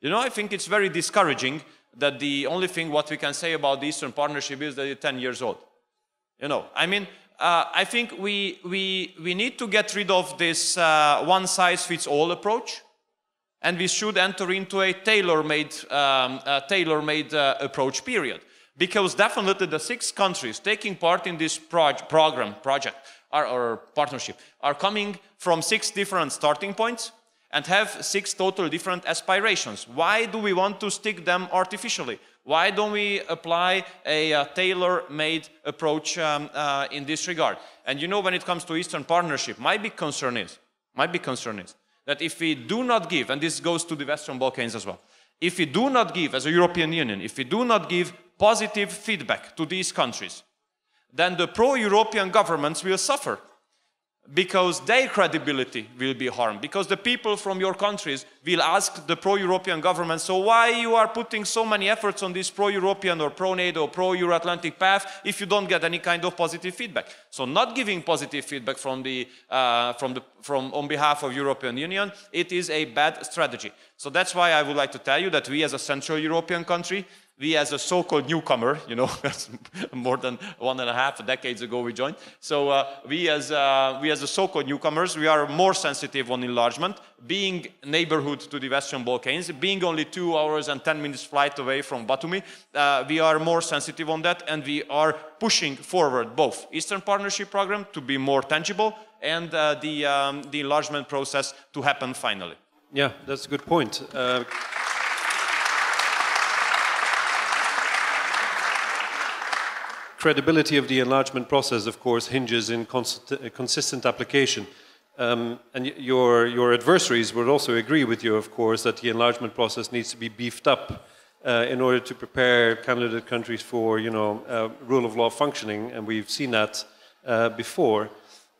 you know, I think it's very discouraging that the only thing what we can say about the Eastern Partnership is that it's 10 years old. You know, I mean, uh, I think we, we, we need to get rid of this uh, one-size-fits-all approach, and we should enter into a tailor-made um, uh, tailor-made approach period. Because definitely the six countries taking part in this proj program, project, or, or partnership, are coming from six different starting points, and have six total different aspirations. Why do we want to stick them artificially? Why don't we apply a uh, tailor-made approach um, uh, in this regard? And you know, when it comes to Eastern Partnership, my big concern is, my big concern is that if we do not give, and this goes to the Western Balkans as well, if we do not give, as a European Union, if we do not give positive feedback to these countries, then the pro-European governments will suffer because their credibility will be harmed because the people from your countries will ask the pro-european government so why you are putting so many efforts on this pro-european or pro-nato pro-euro-atlantic path if you don't get any kind of positive feedback? So not giving positive feedback from the uh, from the from on behalf of european union it is a bad strategy. So that's why i would like to tell you that we as a central european country we as a so-called newcomer, you know, more than one and a half decades ago we joined. So uh, we as uh, we as a so-called newcomers, we are more sensitive on enlargement, being neighborhood to the Western Balkans, being only two hours and 10 minutes flight away from Batumi, uh, we are more sensitive on that and we are pushing forward both Eastern Partnership Program to be more tangible and uh, the, um, the enlargement process to happen finally. Yeah, that's a good point. Credibility of the enlargement process, of course, hinges in consistent application. Um, and your, your adversaries would also agree with you, of course, that the enlargement process needs to be beefed up uh, in order to prepare candidate countries for, you know, uh, rule of law functioning. And we've seen that uh, before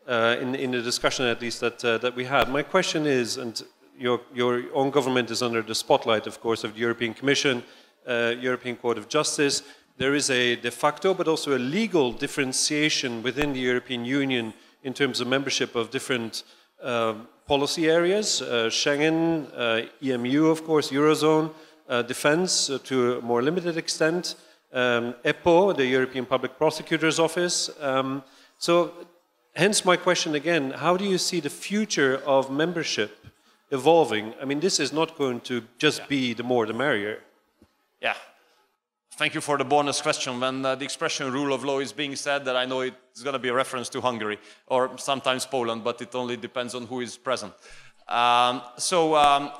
uh, in, in the discussion, at least, that, uh, that we had. My question is, and your, your own government is under the spotlight, of course, of the European Commission, uh, European Court of Justice there is a de facto but also a legal differentiation within the European Union in terms of membership of different uh, policy areas, uh, Schengen, uh, EMU, of course, Eurozone, uh, defense uh, to a more limited extent, um, EPPO, the European Public Prosecutor's Office. Um, so, hence my question again how do you see the future of membership evolving? I mean, this is not going to just yeah. be the more the merrier. Yeah, Thank you for the bonus question. When uh, the expression rule of law is being said, that I know it's going to be a reference to Hungary or sometimes Poland, but it only depends on who is present. Um, so, um,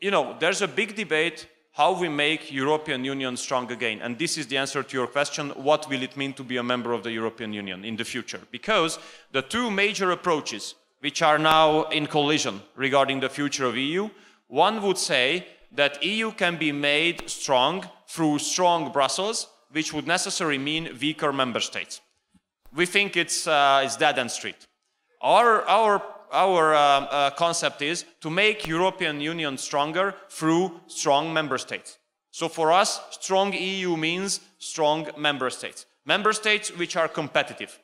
you know, there's a big debate how we make European Union strong again. And this is the answer to your question, what will it mean to be a member of the European Union in the future? Because the two major approaches which are now in collision regarding the future of EU, one would say that EU can be made strong through strong Brussels, which would necessarily mean weaker member states. We think it's, uh, it's dead end street. Our, our, our uh, uh, concept is to make European Union stronger through strong member states. So for us, strong EU means strong member states. Member states which are competitive.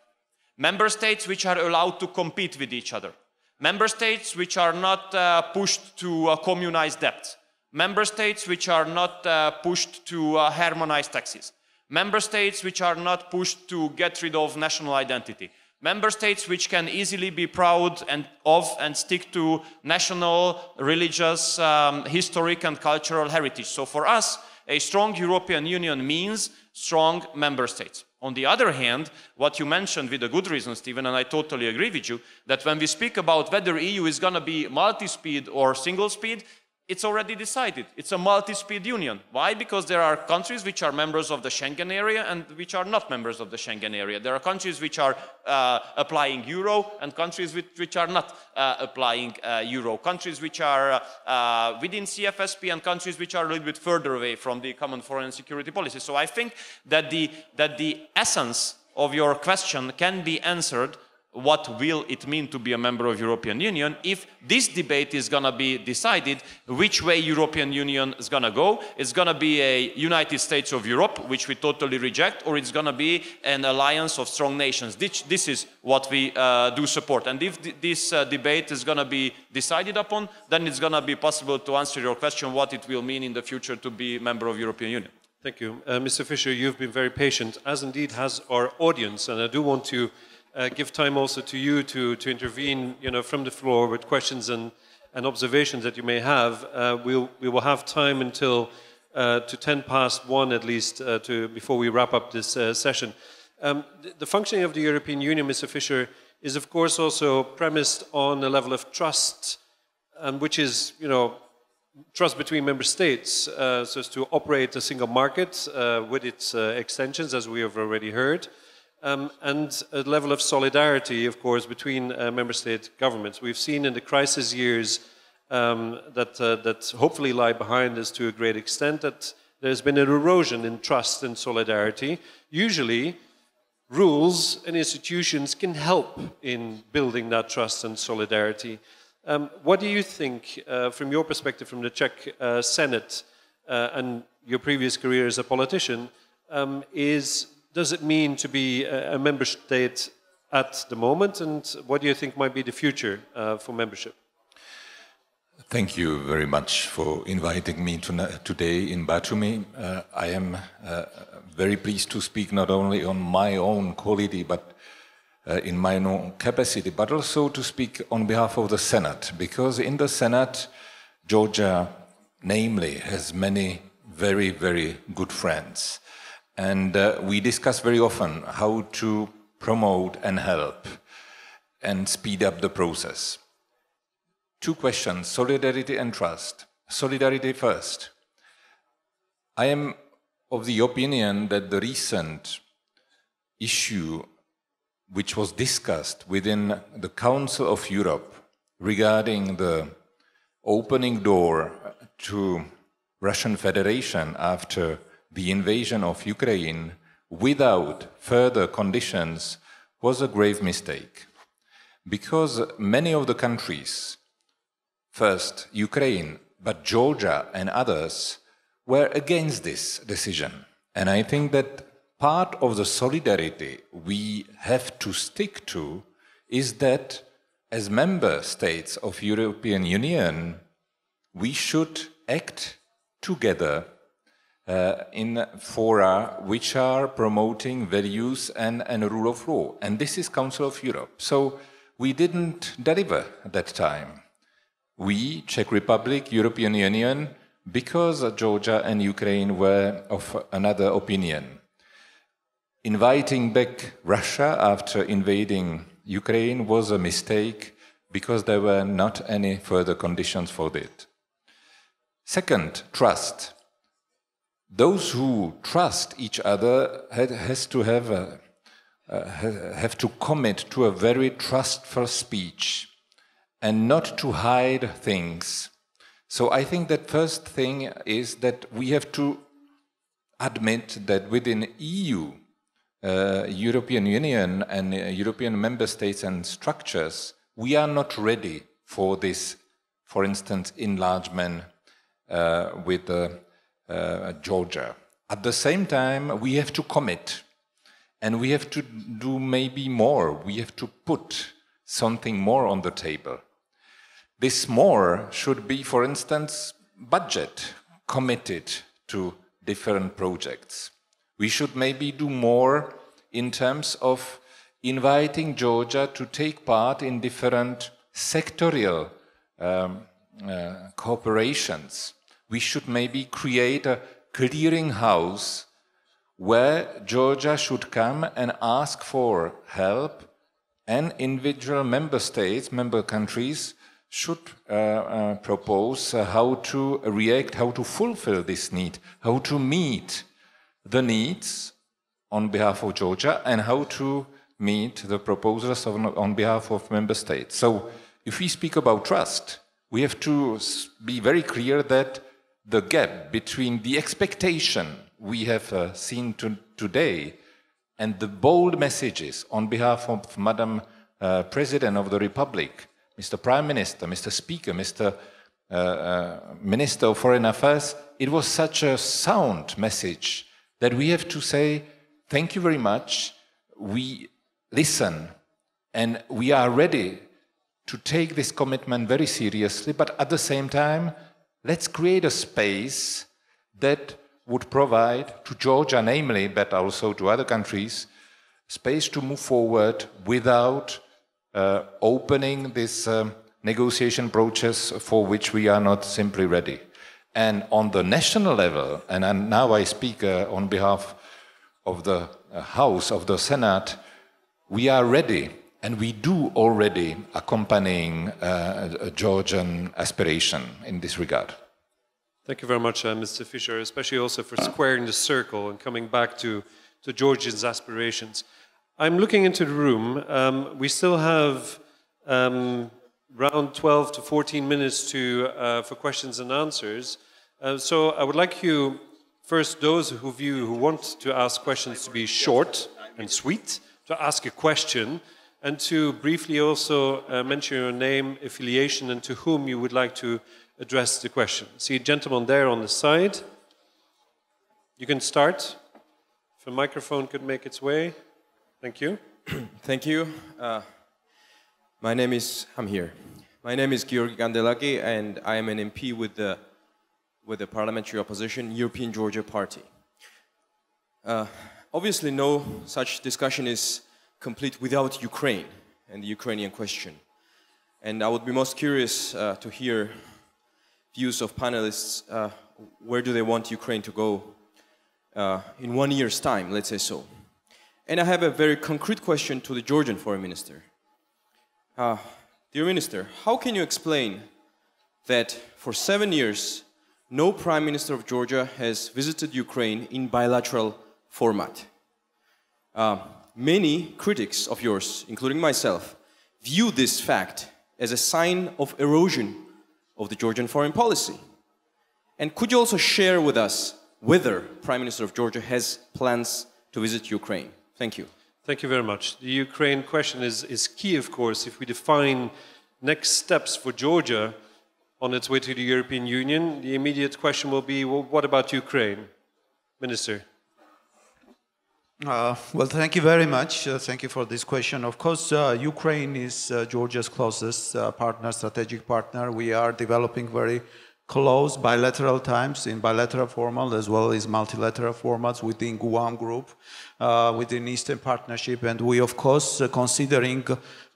Member states which are allowed to compete with each other. Member states which are not uh, pushed to uh, communize debts member states which are not uh, pushed to uh, harmonize taxes, member states which are not pushed to get rid of national identity, member states which can easily be proud and of and stick to national, religious, um, historic and cultural heritage. So for us, a strong European Union means strong member states. On the other hand, what you mentioned with a good reason, Stephen, and I totally agree with you, that when we speak about whether EU is going to be multi-speed or single-speed, it's already decided. It's a multi-speed union. Why? Because there are countries which are members of the Schengen area and which are not members of the Schengen area. There are countries which are uh, applying euro and countries which, which are not uh, applying uh, euro. Countries which are uh, uh, within CFSP and countries which are a little bit further away from the common foreign and security policy. So I think that the, that the essence of your question can be answered what will it mean to be a member of European Union if this debate is going to be decided which way European Union is going to go. It's going to be a United States of Europe, which we totally reject, or it's going to be an alliance of strong nations. This, this is what we uh, do support. And if th this uh, debate is going to be decided upon, then it's going to be possible to answer your question what it will mean in the future to be a member of European Union. Thank you. Uh, Mr. Fischer, you've been very patient, as indeed has our audience, and I do want to uh, give time also to you to, to intervene you know, from the floor with questions and, and observations that you may have. Uh, we'll, we will have time until uh, to 10 past 1 at least uh, to, before we wrap up this uh, session. Um, the, the, functioning of the European Union, Mr. Fischer, is of course also premised on a level of trust, um, which is, you know, trust between member states uh, so as to operate a single market with its extensions, as we have already heard. Um, and a level of solidarity, of course, between uh, member state governments. We've seen in the crisis years um, that, uh, that hopefully lie behind us to a great extent that there's been an erosion in trust and solidarity, usually rules and institutions can help in building that trust and solidarity. Um, what do you think, uh, from your perspective, from the Czech uh, Senate uh, and your previous career as a politician, um, is does it mean to be a, member state at the moment, and what do you think might be the future uh, for membership? Thank you very much for inviting me to, today in Batumi. Uh, I am uh, very pleased to speak not only on my own quality, but uh, in my own capacity, but also to speak on behalf of the Senate, because in the Senate, Georgia, namely, has many very, very good friends. And uh, we discuss very often how to promote and help and speed up the process. Two questions solidarity and trust. Solidarity first. I am of the opinion that the recent issue which was discussed within the Council of Europe regarding the opening door to Russian Federation after the invasion of Ukraine without further conditions was a grave mistake. Because many of the countries, first Ukraine, but Georgia and others, were against this decision. And I think that part of the solidarity we have to stick to is that as member states of European Union, we should act together uh, in fora which are promoting values and, and rule of law. And this is Council of Europe. So we didn't deliver at that time. We, Czech Republic, European Union, because Georgia and Ukraine were of another opinion inviting back Russia after invading Ukraine was a mistake because there were not any further conditions for it. Second, trust. Those who trust each other has to have, a, uh, have to commit to a very trustful speech and not to hide things. So I think that first thing is that we have to admit that within EU uh, European Union and uh, European member states and structures, we are not ready for this, for instance, enlargement uh, with the Georgia. At the same time, we have to commit and we have to do maybe more. We have to put something more on the table. This more should be, for instance, budget committed to different projects we should maybe do more in terms of inviting Georgia to take part in different sectorial um, uh, cooperations. We should maybe create a clearinghouse where Georgia should come and ask for help, and individual member states, member countries, should uh, uh, propose uh, how to react, how to fulfill this need, how to meet the needs on behalf of Georgia and how to meet the proposals on, on behalf of member states. So if we speak about trust, we have to be very clear that the gap between the expectation we have uh, seen to, today and the bold messages on behalf of Madam uh, President of the Republic, Mr. Prime Minister, Mr. Speaker, Mr. Uh, uh, Minister of Foreign Affairs, it was such a sound message that we have to say, thank you very much, we listen, and we are ready to take this commitment very seriously, but at the same time, let's create a space that would provide to Georgia, namely, but also to other countries, space to move forward without uh, opening this um, negotiation process for which we are not simply ready. And on the national level, and now I speak uh, on behalf of the uh, House, of the Senate, we are ready and we do already accompanying uh, a Georgian aspiration in this regard. Thank you very much, uh, Mr. Fischer, especially also for squaring the circle and coming back to, to Georgians' aspirations. I'm looking into the room. Um, we still have um, around 12 to 14 minutes to, uh, for questions and answers. Uh, so I would like you, first, those of you who want to ask questions to be short and sweet to ask a question and to briefly also uh, mention your name, affiliation, and to whom you would like to address the question. See gentleman there on the side. You can start. If a microphone could make its way. Thank you. Thank you. Uh, my name is, I'm here. My name is Georgi Kandelaki, and I am an MP with the, with the parliamentary opposition, European Georgia Party. Uh, obviously, no such discussion is complete without Ukraine and the Ukrainian question. And I would be most curious uh, to hear views of panelists. Uh, where do they want Ukraine to go uh, in one year's time, let's say so? And I have a very concrete question to the Georgian foreign minister. Uh, dear minister, how can you explain that for seven years, no prime minister of Georgia has visited Ukraine in bilateral format? Uh, many critics of yours, including myself, view this fact as a sign of erosion of the Georgian foreign policy. And could you also share with us whether Prime Minister of Georgia has plans to visit Ukraine? Thank you. Thank you very much. The Ukraine question is, is key, of course, if we define next steps for Georgia on its way to the European Union. The immediate question will be well, what about Ukraine? Minister. Uh, well, thank you very much. Uh, thank you for this question. Of course, uh, Ukraine is uh, Georgia's closest uh, partner, strategic partner. We are developing very close bilateral times in bilateral format as well as multilateral formats within GUAM Group, uh, within Eastern Partnership, and we, of course, considering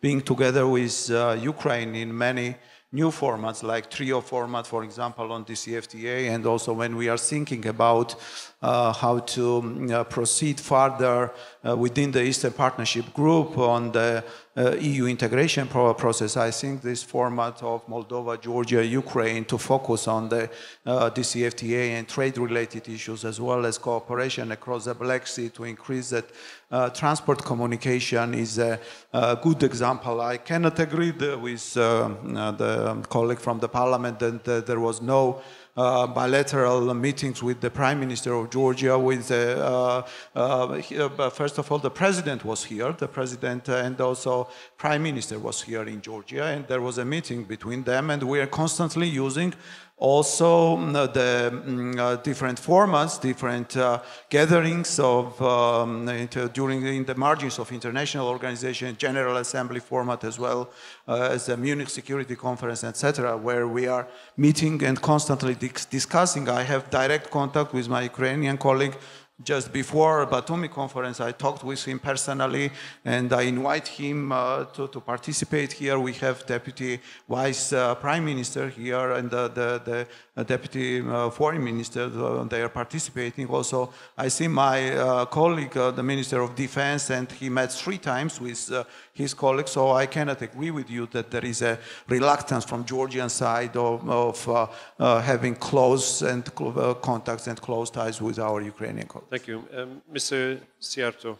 being together with Ukraine in many new formats like trio format, for example, on DCFTA, and also when we are thinking about uh, how to uh, proceed further uh, within the Eastern Partnership Group on the uh, EU integration process. I think this format of Moldova, Georgia, Ukraine to focus on the uh, DCFTA and trade-related issues as well as cooperation across the Black Sea to increase that uh, transport communication is a, a, good example. I cannot agree with the colleague from the parliament that there was no uh, bilateral meetings with the Prime Minister of Georgia. With uh, uh, first of all, the President was here, the President and also Prime Minister was here in Georgia, and there was a meeting between them, and we are constantly using also mm, the mm, uh, different formats, different uh, gatherings of um, during in the margins of international organization, General Assembly format as well uh, as the Munich Security Conference, etc., where we are meeting and constantly discussing. I have direct contact with my Ukrainian colleague just before Batumi conference, I talked with him personally, and I invite him uh, to, to participate here. We have Deputy Vice uh, Prime Minister here and the, the, the Deputy uh, Foreign Minister. Uh, they are participating. Also, I see my uh, colleague, uh, the Minister of Defense, and he met three times with his colleagues, so I cannot agree with you that there is a reluctance from Georgian side of, of uh, uh, having close and uh, contacts and close ties with our Ukrainian colleagues. Thank you. Um, Mr. Szijjártó.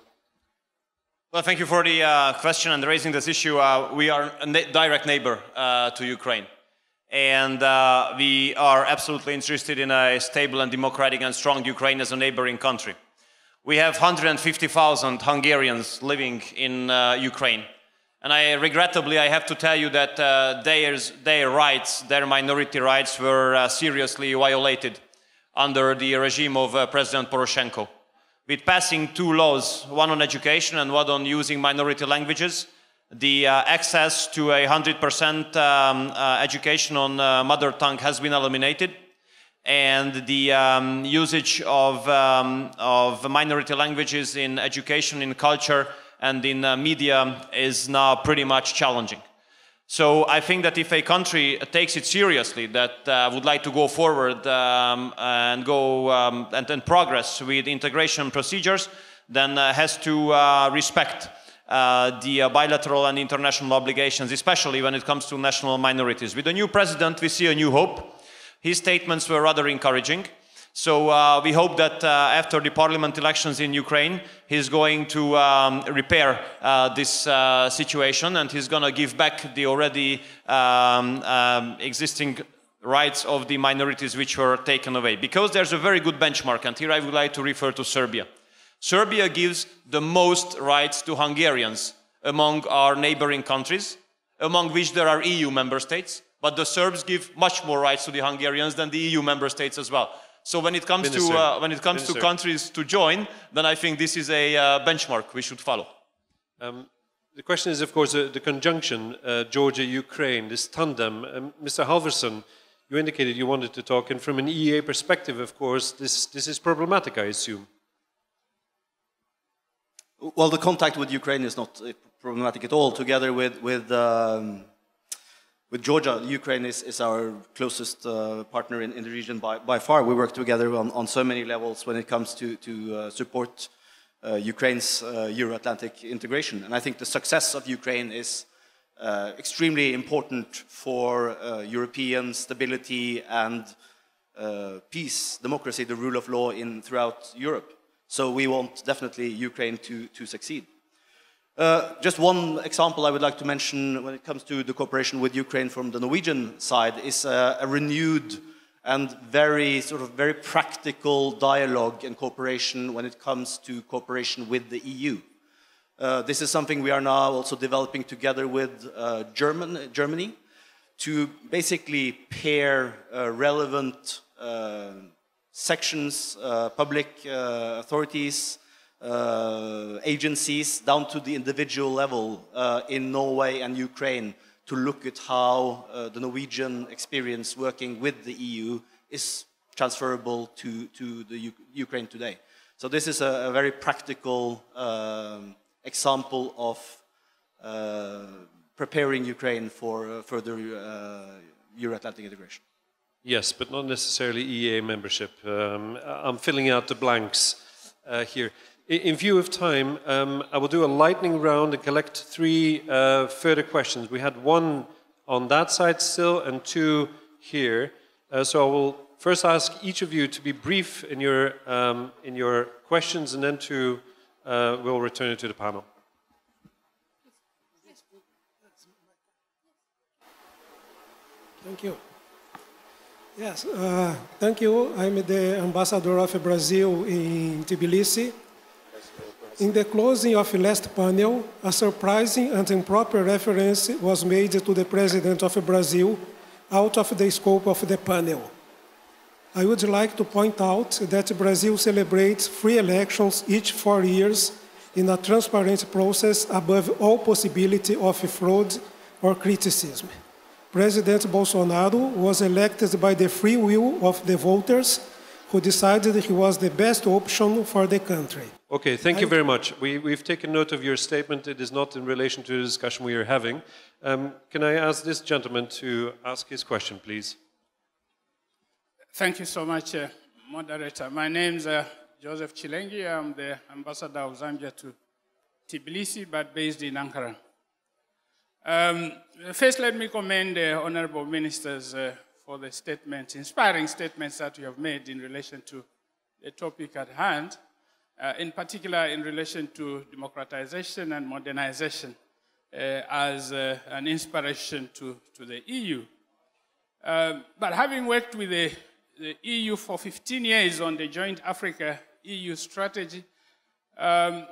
Well, thank you for the uh, question and raising this issue. Uh, we are a direct neighbor uh, to Ukraine. And we are absolutely interested in a stable and democratic and strong Ukraine as a neighboring country. We have 150,000 Hungarians living in uh, Ukraine. And I regrettably, I have to tell you that uh, their rights, their minority rights were uh, seriously violated under the regime of uh, President Poroshenko. With passing two laws, one on education and one on using minority languages, the uh, access to a 100% um, uh, education on mother tongue has been eliminated and the um, usage of, um, of minority languages in education, in culture, and in uh, media is now pretty much challenging. So I think that if a country takes it seriously, that uh, would like to go forward um, and go um, and, and, progress with integration procedures, then uh, has to uh, respect uh, the uh, bilateral and international obligations, especially when it comes to national minorities. With the new president, we see a new hope. His statements were rather encouraging. So uh, we hope that uh, after the parliament elections in Ukraine, he's going to um, repair uh, this uh, situation and he's going to give back the already um, um, existing rights of the minorities which were taken away. Because there's a very good benchmark, and here I would like to refer to Serbia. Serbia gives the most rights to Hungarians among our neighboring countries, among which there are EU member states, but the Serbs give much more rights to the Hungarians than the EU member states as well. So when it comes Minister, to uh, when it comes Minister. to countries to join, then I think this is a uh, benchmark we should follow. Um, the question is, of course, uh, the conjunction uh, Georgia-Ukraine, this tandem. Um, Mr. Halvorsen, you indicated you wanted to talk, and from an EEA perspective, of course, this, this is problematic, I assume. Well, the contact with Ukraine is not uh, problematic at all. Together with with um, with Georgia, Ukraine is, is our closest uh, partner in, in the region by, by far. We work together on, on so many levels when it comes to to uh, support uh, Ukraine's uh, Euro-Atlantic integration. And I think the success of Ukraine is uh, extremely important for uh, European stability and peace, democracy, the rule of law in throughout Europe. So we want definitely Ukraine to, to succeed. Uh, just one example I would like to mention when it comes to the cooperation with Ukraine from the Norwegian side is uh, a renewed and very sort of very practical dialogue and cooperation when it comes to cooperation with the EU. Uh, this is something we are now also developing together with uh, German, Germany to basically pair uh, relevant sections, public authorities, uh, agencies, down to the individual level uh, in Norway and Ukraine to look at how uh, the Norwegian experience working with the EU is transferable to, to the U- Ukraine today. So this is a, a very practical um, example of uh, preparing Ukraine for uh, further uh, Euro-Atlantic integration. Yes, but not necessarily EEA membership. Um, I'm filling out the blanks here. In view of time, um, I will do a lightning round and collect three uh, further questions. We had one on that side still and two here. Uh, so I will first ask each of you to be brief in your, um, in your questions and then to, uh, we'll return it to the panel. Thank you. Yes, uh, thank you. I'm the ambassador of Brazil in Tbilisi. In the closing of last panel, a surprising and improper reference was made to the President of Brazil out of the scope of the panel. I would like to point out that Brazil celebrates free elections each four years in a transparent process above all possibility of fraud or criticism. President Bolsonaro was elected by the free will of the voters who decided he was the best option for the country. Okay, thank you very much. We, we've taken note of your statement. It is not in relation to the discussion we are having. Um, can I ask this gentleman to ask his question, please? Thank you so much, uh, moderator. My name's uh, Joseph Chilengi. I'm the ambassador of Zambia to Tbilisi, but based in Ankara. Um, first, let me commend the honorable ministers uh, for the statements, inspiring statements that you have made in relation to the topic at hand, uh, in particular in relation to democratization and modernization uh, as uh, an inspiration to, to the EU. Um, but having worked with the, the EU for 15 years on the joint Africa EU strategy, um,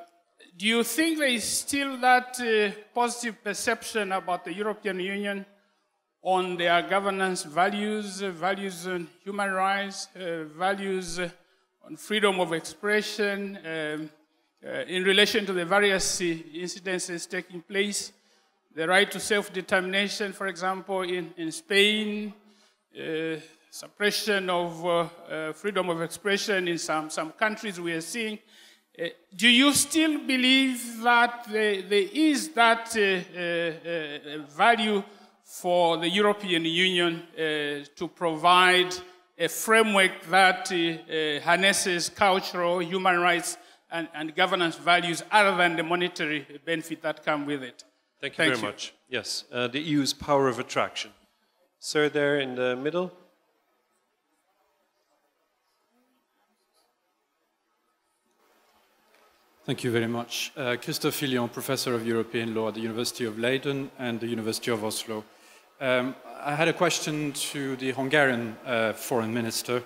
do you think there is still that uh, positive perception about the European Union on their governance values, values on human rights, uh, values on freedom of expression, um, uh, in relation to the various uh, incidences taking place, the right to self-determination, for example, in, in Spain, uh, suppression of uh, uh, freedom of expression in some, some countries we are seeing. Do you still believe that there, there is that value for the European Union uh, to provide a framework that uh, uh, harnesses cultural, human rights, and, and governance values other than the monetary benefit that come with it? Thank you Thank very you. much. Yes, uh, the EU's power of attraction. Sir, there in the middle. Thank you very much. Uh, Christophe Hillion, Professor of European Law at the University of Leiden and the University of Oslo. Um, I had a question to the Hungarian uh, Foreign Minister.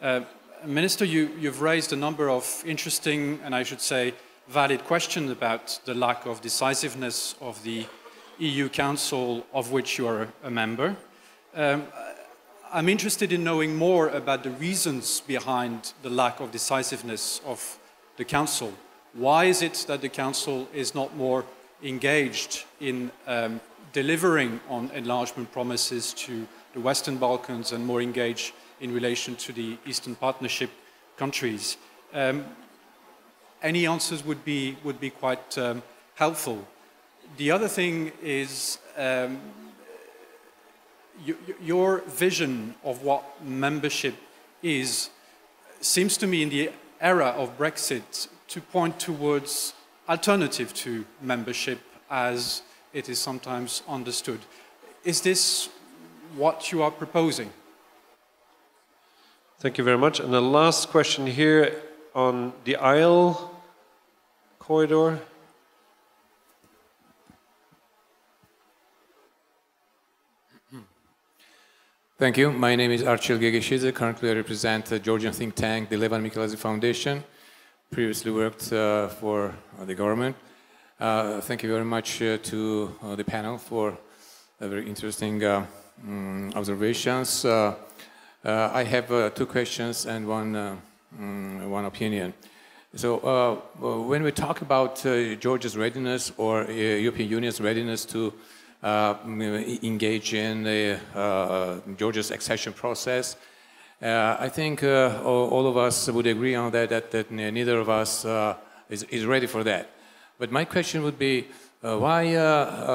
Uh, Minister, you, you've raised a number of interesting and I should say valid questions about the lack of decisiveness of the EU Council of which you are a member. Um, I'm interested in knowing more about the reasons behind the lack of decisiveness of the Council. Why is it that the Council is not more engaged in um, delivering on enlargement promises to the Western Balkans and more engaged in relation to the Eastern Partnership countries? Um, any answers would be, would be quite um, helpful. The other thing is um, your vision of what membership is seems to me in the era of Brexit to point towards alternative to membership as it is sometimes understood. Is this what you are proposing? Thank you very much. And the last question here on the aisle corridor. Thank you. My name is Archil Gegeshidze. Currently, I represent the Georgian think tank, the Levan Mikeladze Foundation. Previously worked uh, for uh, the government. Uh, thank you very much uh, to uh, the panel for very interesting um, observations. I have two questions and one, um, one opinion. So when we talk about Georgia's readiness or European Union's readiness to engage in Georgia's accession process. Uh, I think all, all, of us would agree on that, that, that neither of us is, is, ready for that. But my question would be, why,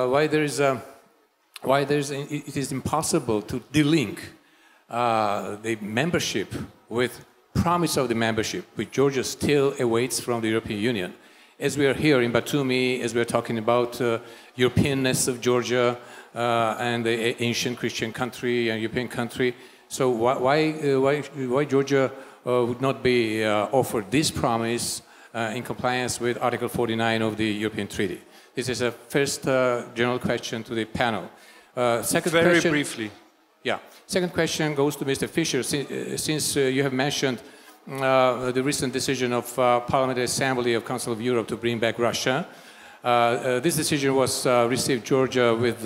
why there is a, why there's, it is impossible to delink uh, the membership with promise of the membership, which Georgia still awaits from the European Union as we are here in Batumi, as we are talking about uh, Europeanness of Georgia uh, and the ancient Christian country and European country, so why, why, uh, why, why Georgia uh, would not be uh, offered this promise uh, in compliance with Article 49 of the European Treaty? This is a first general question to the panel. second Very question, briefly. Yeah. Second question goes to Mr. Fisher. Since, since you have mentioned uh, the recent decision of uh, Parliamentary Assembly of Council of Europe to bring back Russia. Uh, this decision was uh, received Georgia with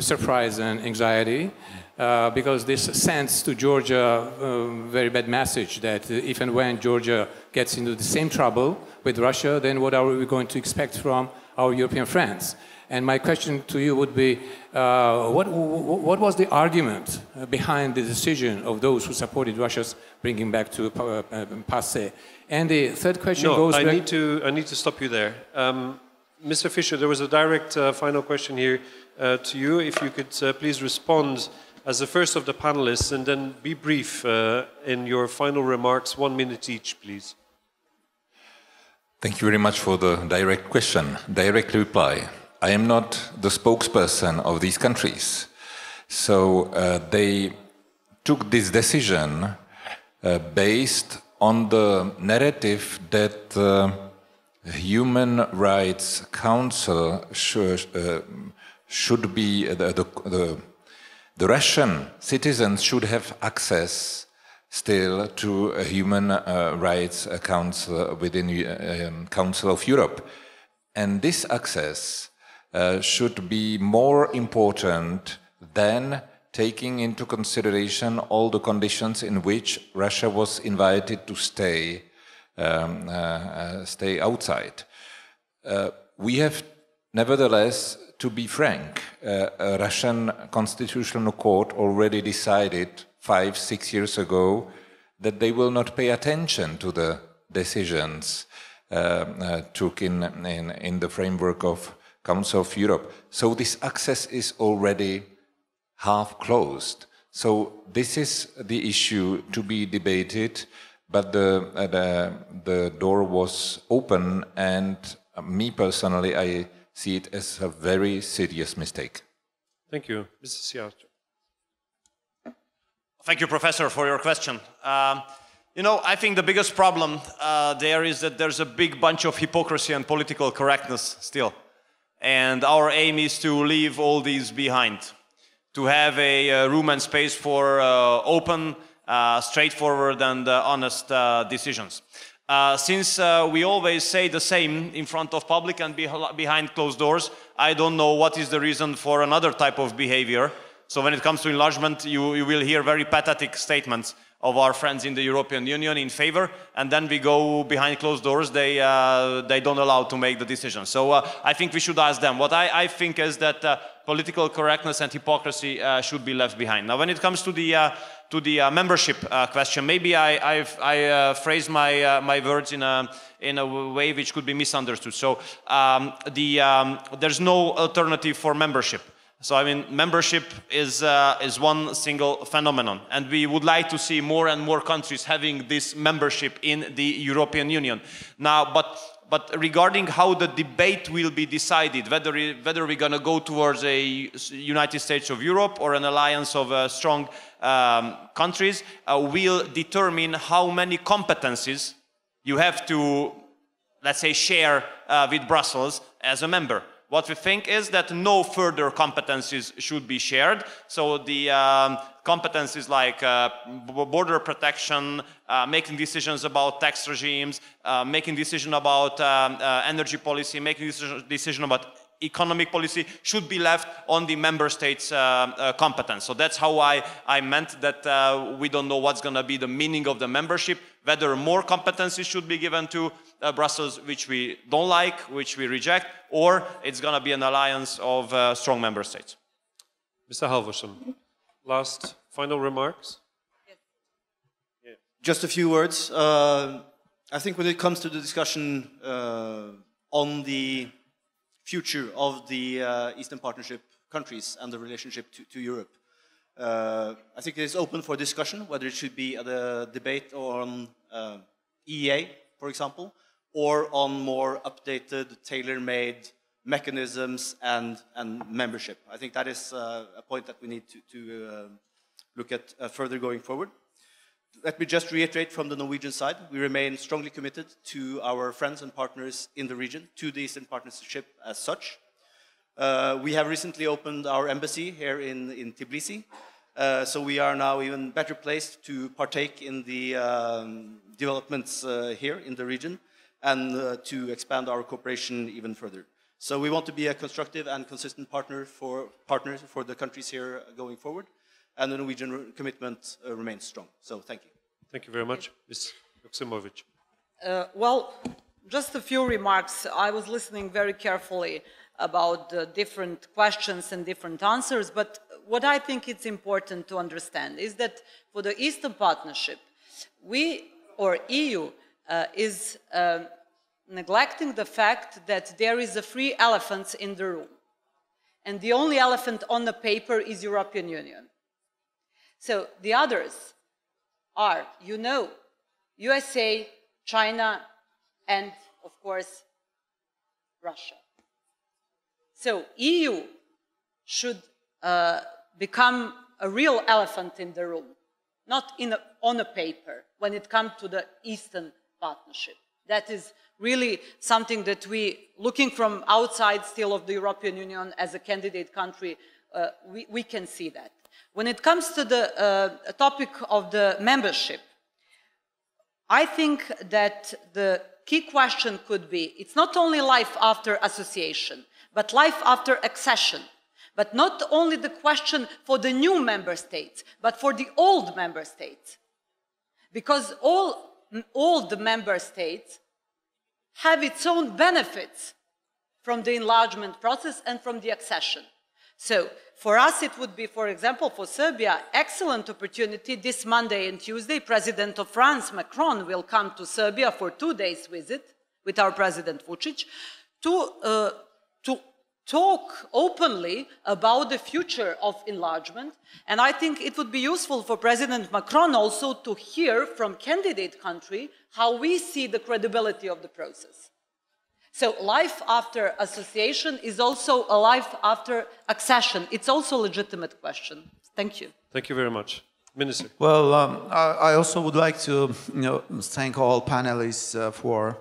surprise and anxiety because this sends to Georgia a very bad message that if and when Georgia gets into the same trouble with Russia, then what are we going to expect from our European friends? And my question to you would be, uh, what, what, was the argument behind the decision of those who supported Russia's bringing back to uh, uh And the third question no, goes I. Need to, I need to stop you there. Um, Mr. Fischer, there was a direct uh, final question here uh, to you. If you could uh, please respond as the first of the panelists and then be brief in your final remarks, one minute each, please. Thank you very much for the direct question. Direct reply. I am not the spokesperson of these countries. So uh, they took this decision uh, based on the narrative that the uh, Human Rights Council should, uh, should be, the, the, the, the, Russian citizens should have access still to a Human uh, Rights Council within um, Council of Europe. And this access uh, should be more important than taking into consideration all the conditions in which Russia was invited to stay, um, uh, uh, stay outside. Uh, we have, nevertheless, to be frank, uh, a Russian constitutional court already decided five, six years ago that they will not pay attention to the decisions uh, took in, in, in the framework of Council of Europe. So this access is already half closed. So this is the issue to be debated, but the, uh, the, the, door was open and uh, me personally, I see it as a very serious mistake. Thank you. Mr. Szijjártó. Thank you, Professor, for your question. Um, you know, I think the biggest problem uh, there is that there's a big bunch of hypocrisy and political correctness still. And our aim is to leave all these behind, to have a uh, room and space for uh, open uh, straightforward and uh, honest uh, decisions. Uh, since uh, we always say the same in front of public and be behind closed doors, I don't know what is the reason for another type of behavior. So when it comes to enlargement, you, you will hear very pathetic statements of our friends in the European Union in favor, and then we go behind closed doors, they, uh, they don't allow to make the decision. So uh, I think we should ask them. What I, I think is that uh, political correctness and hypocrisy uh, should be left behind. Now, when it comes to the, uh, to the uh, membership question, maybe I, I've, I phrased my, my words in a, in a way which could be misunderstood. So um, the, um, there's no alternative for membership. So I mean, membership is, uh, is one single phenomenon, and we would like to see more and more countries having this membership in the European Union. Now, but, but regarding how the debate will be decided, whether, whether we're going to go towards a United States of Europe or an alliance of uh, strong um, countries, uh, will determine how many competencies you have to, let's say, share uh, with Brussels as a member. What we think is that no further competencies should be shared. So the um, competencies like uh, border protection, uh, making decisions about tax regimes, uh, making decision about um, uh, energy policy, making decision about economic policy should be left on the member states' uh, uh, competence. So that's how I, I meant that uh, we don't know what's going to be the meaning of the membership, whether more competencies should be given to uh, Brussels, which we don't like, which we reject, or it's going to be an alliance of uh, strong member states. Mr. Halvorsen, last final remarks? Just a few words. Uh, I think when it comes to the discussion on the future of the uh, Eastern Partnership countries and the relationship to, to Europe. Uh, I think it is open for discussion whether it should be a debate on uh, EEA, for example, or on more updated, tailor-made mechanisms and, and membership. I think that is uh, a point that we need to, to uh, look at uh, further going forward let me just reiterate from the Norwegian side, we remain strongly committed to our friends and partners in the region, to the Eastern Partnership as such. Uh, we have recently opened our embassy here in, in Tbilisi, uh, so we are now even better placed to partake in the um, developments uh, here in the region and uh, to expand our cooperation even further. So we want to be a constructive and consistent partner for partners for the countries here going forward and the Norwegian commitment uh, remains strong. So thank you. Thank you very much. Ms. Joksimovic. Uh, well, just a few remarks. I was listening very carefully about the different questions and different answers, but what I think it's important to understand is that for the Eastern Partnership, we, or EU, uh, is uh, neglecting the fact that there is a free elephant in the room. And the only elephant on the paper is European Union. So the others are, you know, USA, China, and of course, Russia. So EU should uh, become a real elephant in the room, not a, on a paper when it comes to the Eastern Partnership. That is really something that we, looking from outside still of the European Union as a candidate country, uh, we, we can see that. When it comes to the uh, topic of the membership, I think that the key question could be, it's not only life after association, but life after accession. But not only the question for the new member states, but for the old member states. Because all, the member states have its own benefits from the enlargement process and from the accession. So for us, it would be, for example, for Serbia, excellent opportunity. This Monday and Tuesday, President of France, Macron, will come to Serbia for two days visit with our President Vucic to, uh, to talk openly about the future of enlargement. And I think it would be useful for President Macron also to hear from candidate country how we see the credibility of the process. So life after association is also a life after accession. It's also a legitimate question. Thank you. Thank you very much. Minister. Well, um, I, I, also would like to you know, thank all panelists uh, for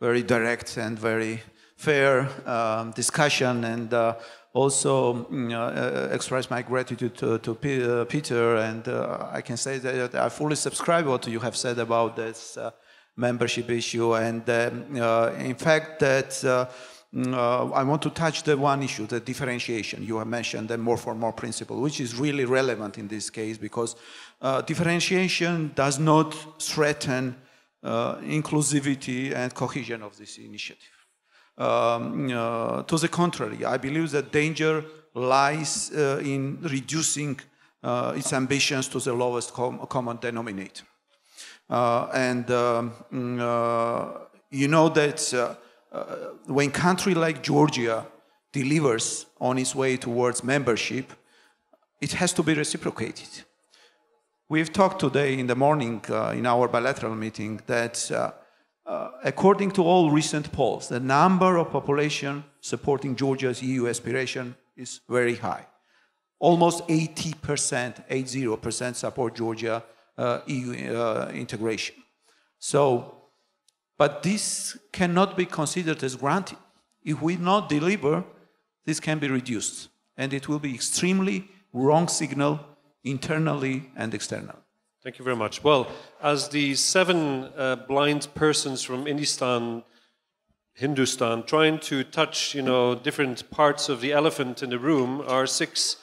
very direct and very fair um, discussion. And uh, also mm, uh, express my gratitude to, to P, uh, Peter, and uh, I can say that I fully subscribe what you have said about this uh, membership issue, and um, uh, in fact that. Mm, I want to touch the one issue, the differentiation. You have mentioned the more for more principle, which is really relevant in this case because differentiation does not threaten inclusivity and cohesion of this initiative. Um, uh, to the contrary, I believe that danger lies uh, in reducing uh, its ambitions to the lowest com common denominator. Uh, and um, mm, uh, you know that uh, when a country like Georgia delivers on its way towards membership, it has to be reciprocated. We've talked today in the morning in our bilateral meeting that uh, according to all recent polls, the number of population supporting Georgia's EU aspiration is very high. Almost 80%, 80% support Georgia uh, EU uh, integration. So, but this cannot be considered as granted. If we do not deliver, this can be reduced, and it will be extremely wrong signal internally and externally. Thank you very much. Well, as the seven uh, blind persons from Indistan, Hindustan, trying to touch, you know, different parts of the elephant in the room, our six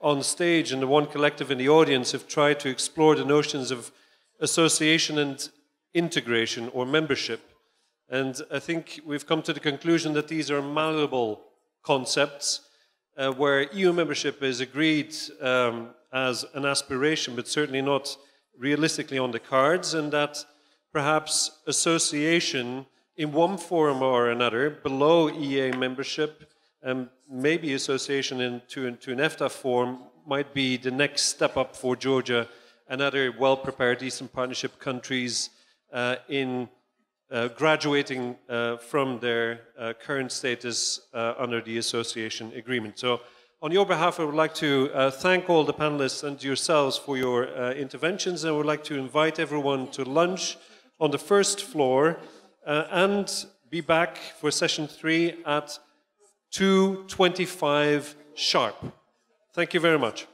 on stage and the one collective in the audience have tried to explore the notions of association and integration or membership. And I think we've come to the conclusion that these are malleable concepts uh, where EU membership is agreed um, as an aspiration, but certainly not realistically on the cards, and that perhaps association in one form or another below EA membership, and maybe association into, into an EFTA form might be the next step up for Georgia and other well prepared Eastern Partnership countries uh, in uh, graduating uh, from their uh, current status uh, under the association agreement. So on your behalf, I would like to uh, thank all the panelists and yourselves for your uh, interventions. I would like to invite everyone to lunch on the first floor uh, and be back for session three at 2.25 sharp. Thank you very much.